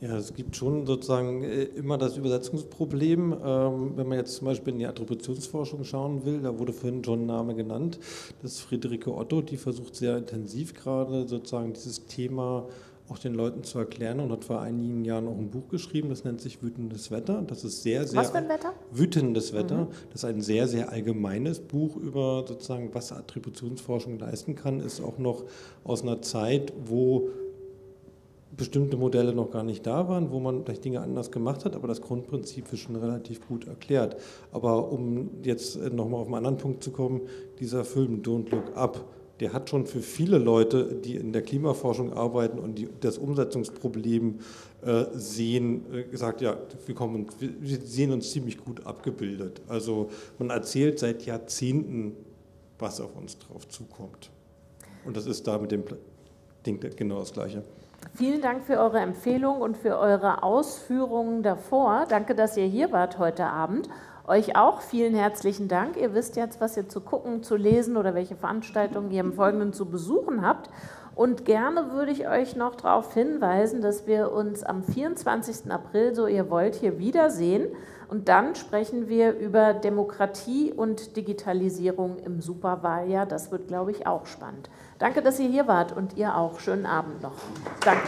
Ja, es gibt schon sozusagen äh, immer das Übersetzungsproblem. Ähm, wenn man jetzt zum Beispiel in die Attributionsforschung schauen will, da wurde vorhin schon ein Name genannt, das ist Friederike Otto, die versucht sehr intensiv gerade sozusagen dieses Thema auch den Leuten zu erklären und hat vor einigen Jahren auch ein Buch geschrieben, das nennt sich Wütendes Wetter. Das ist sehr, sehr. Was für ein Wetter? Wütendes Wetter. Mhm. Das ist ein sehr, sehr allgemeines Buch über sozusagen, was Attributionsforschung leisten kann, ist auch noch aus einer Zeit, wo bestimmte Modelle noch gar nicht da waren, wo man vielleicht Dinge anders gemacht hat, aber das Grundprinzip ist schon relativ gut erklärt. Aber um jetzt nochmal auf einen anderen Punkt zu kommen, dieser Film Don't Look Up, der hat schon für viele Leute, die in der Klimaforschung arbeiten und die das Umsetzungsproblem äh, sehen, äh, gesagt, ja, wir, kommen, wir sehen uns ziemlich gut abgebildet. Also man erzählt seit Jahrzehnten, was auf uns drauf zukommt. Und das ist da mit dem Ding genau das Gleiche. Vielen Dank für eure Empfehlung und für eure Ausführungen davor. Danke, dass ihr hier wart heute Abend. Euch auch vielen herzlichen Dank. Ihr wisst jetzt, was ihr zu gucken, zu lesen oder welche Veranstaltungen ihr im Folgenden zu besuchen habt. Und gerne würde ich euch noch darauf hinweisen, dass wir uns am 24. April, so ihr wollt, hier wiedersehen. Und dann sprechen wir über Demokratie und Digitalisierung im Superwahljahr. Das wird, glaube ich, auch spannend. Danke, dass ihr hier wart und ihr auch. Schönen Abend noch. Danke.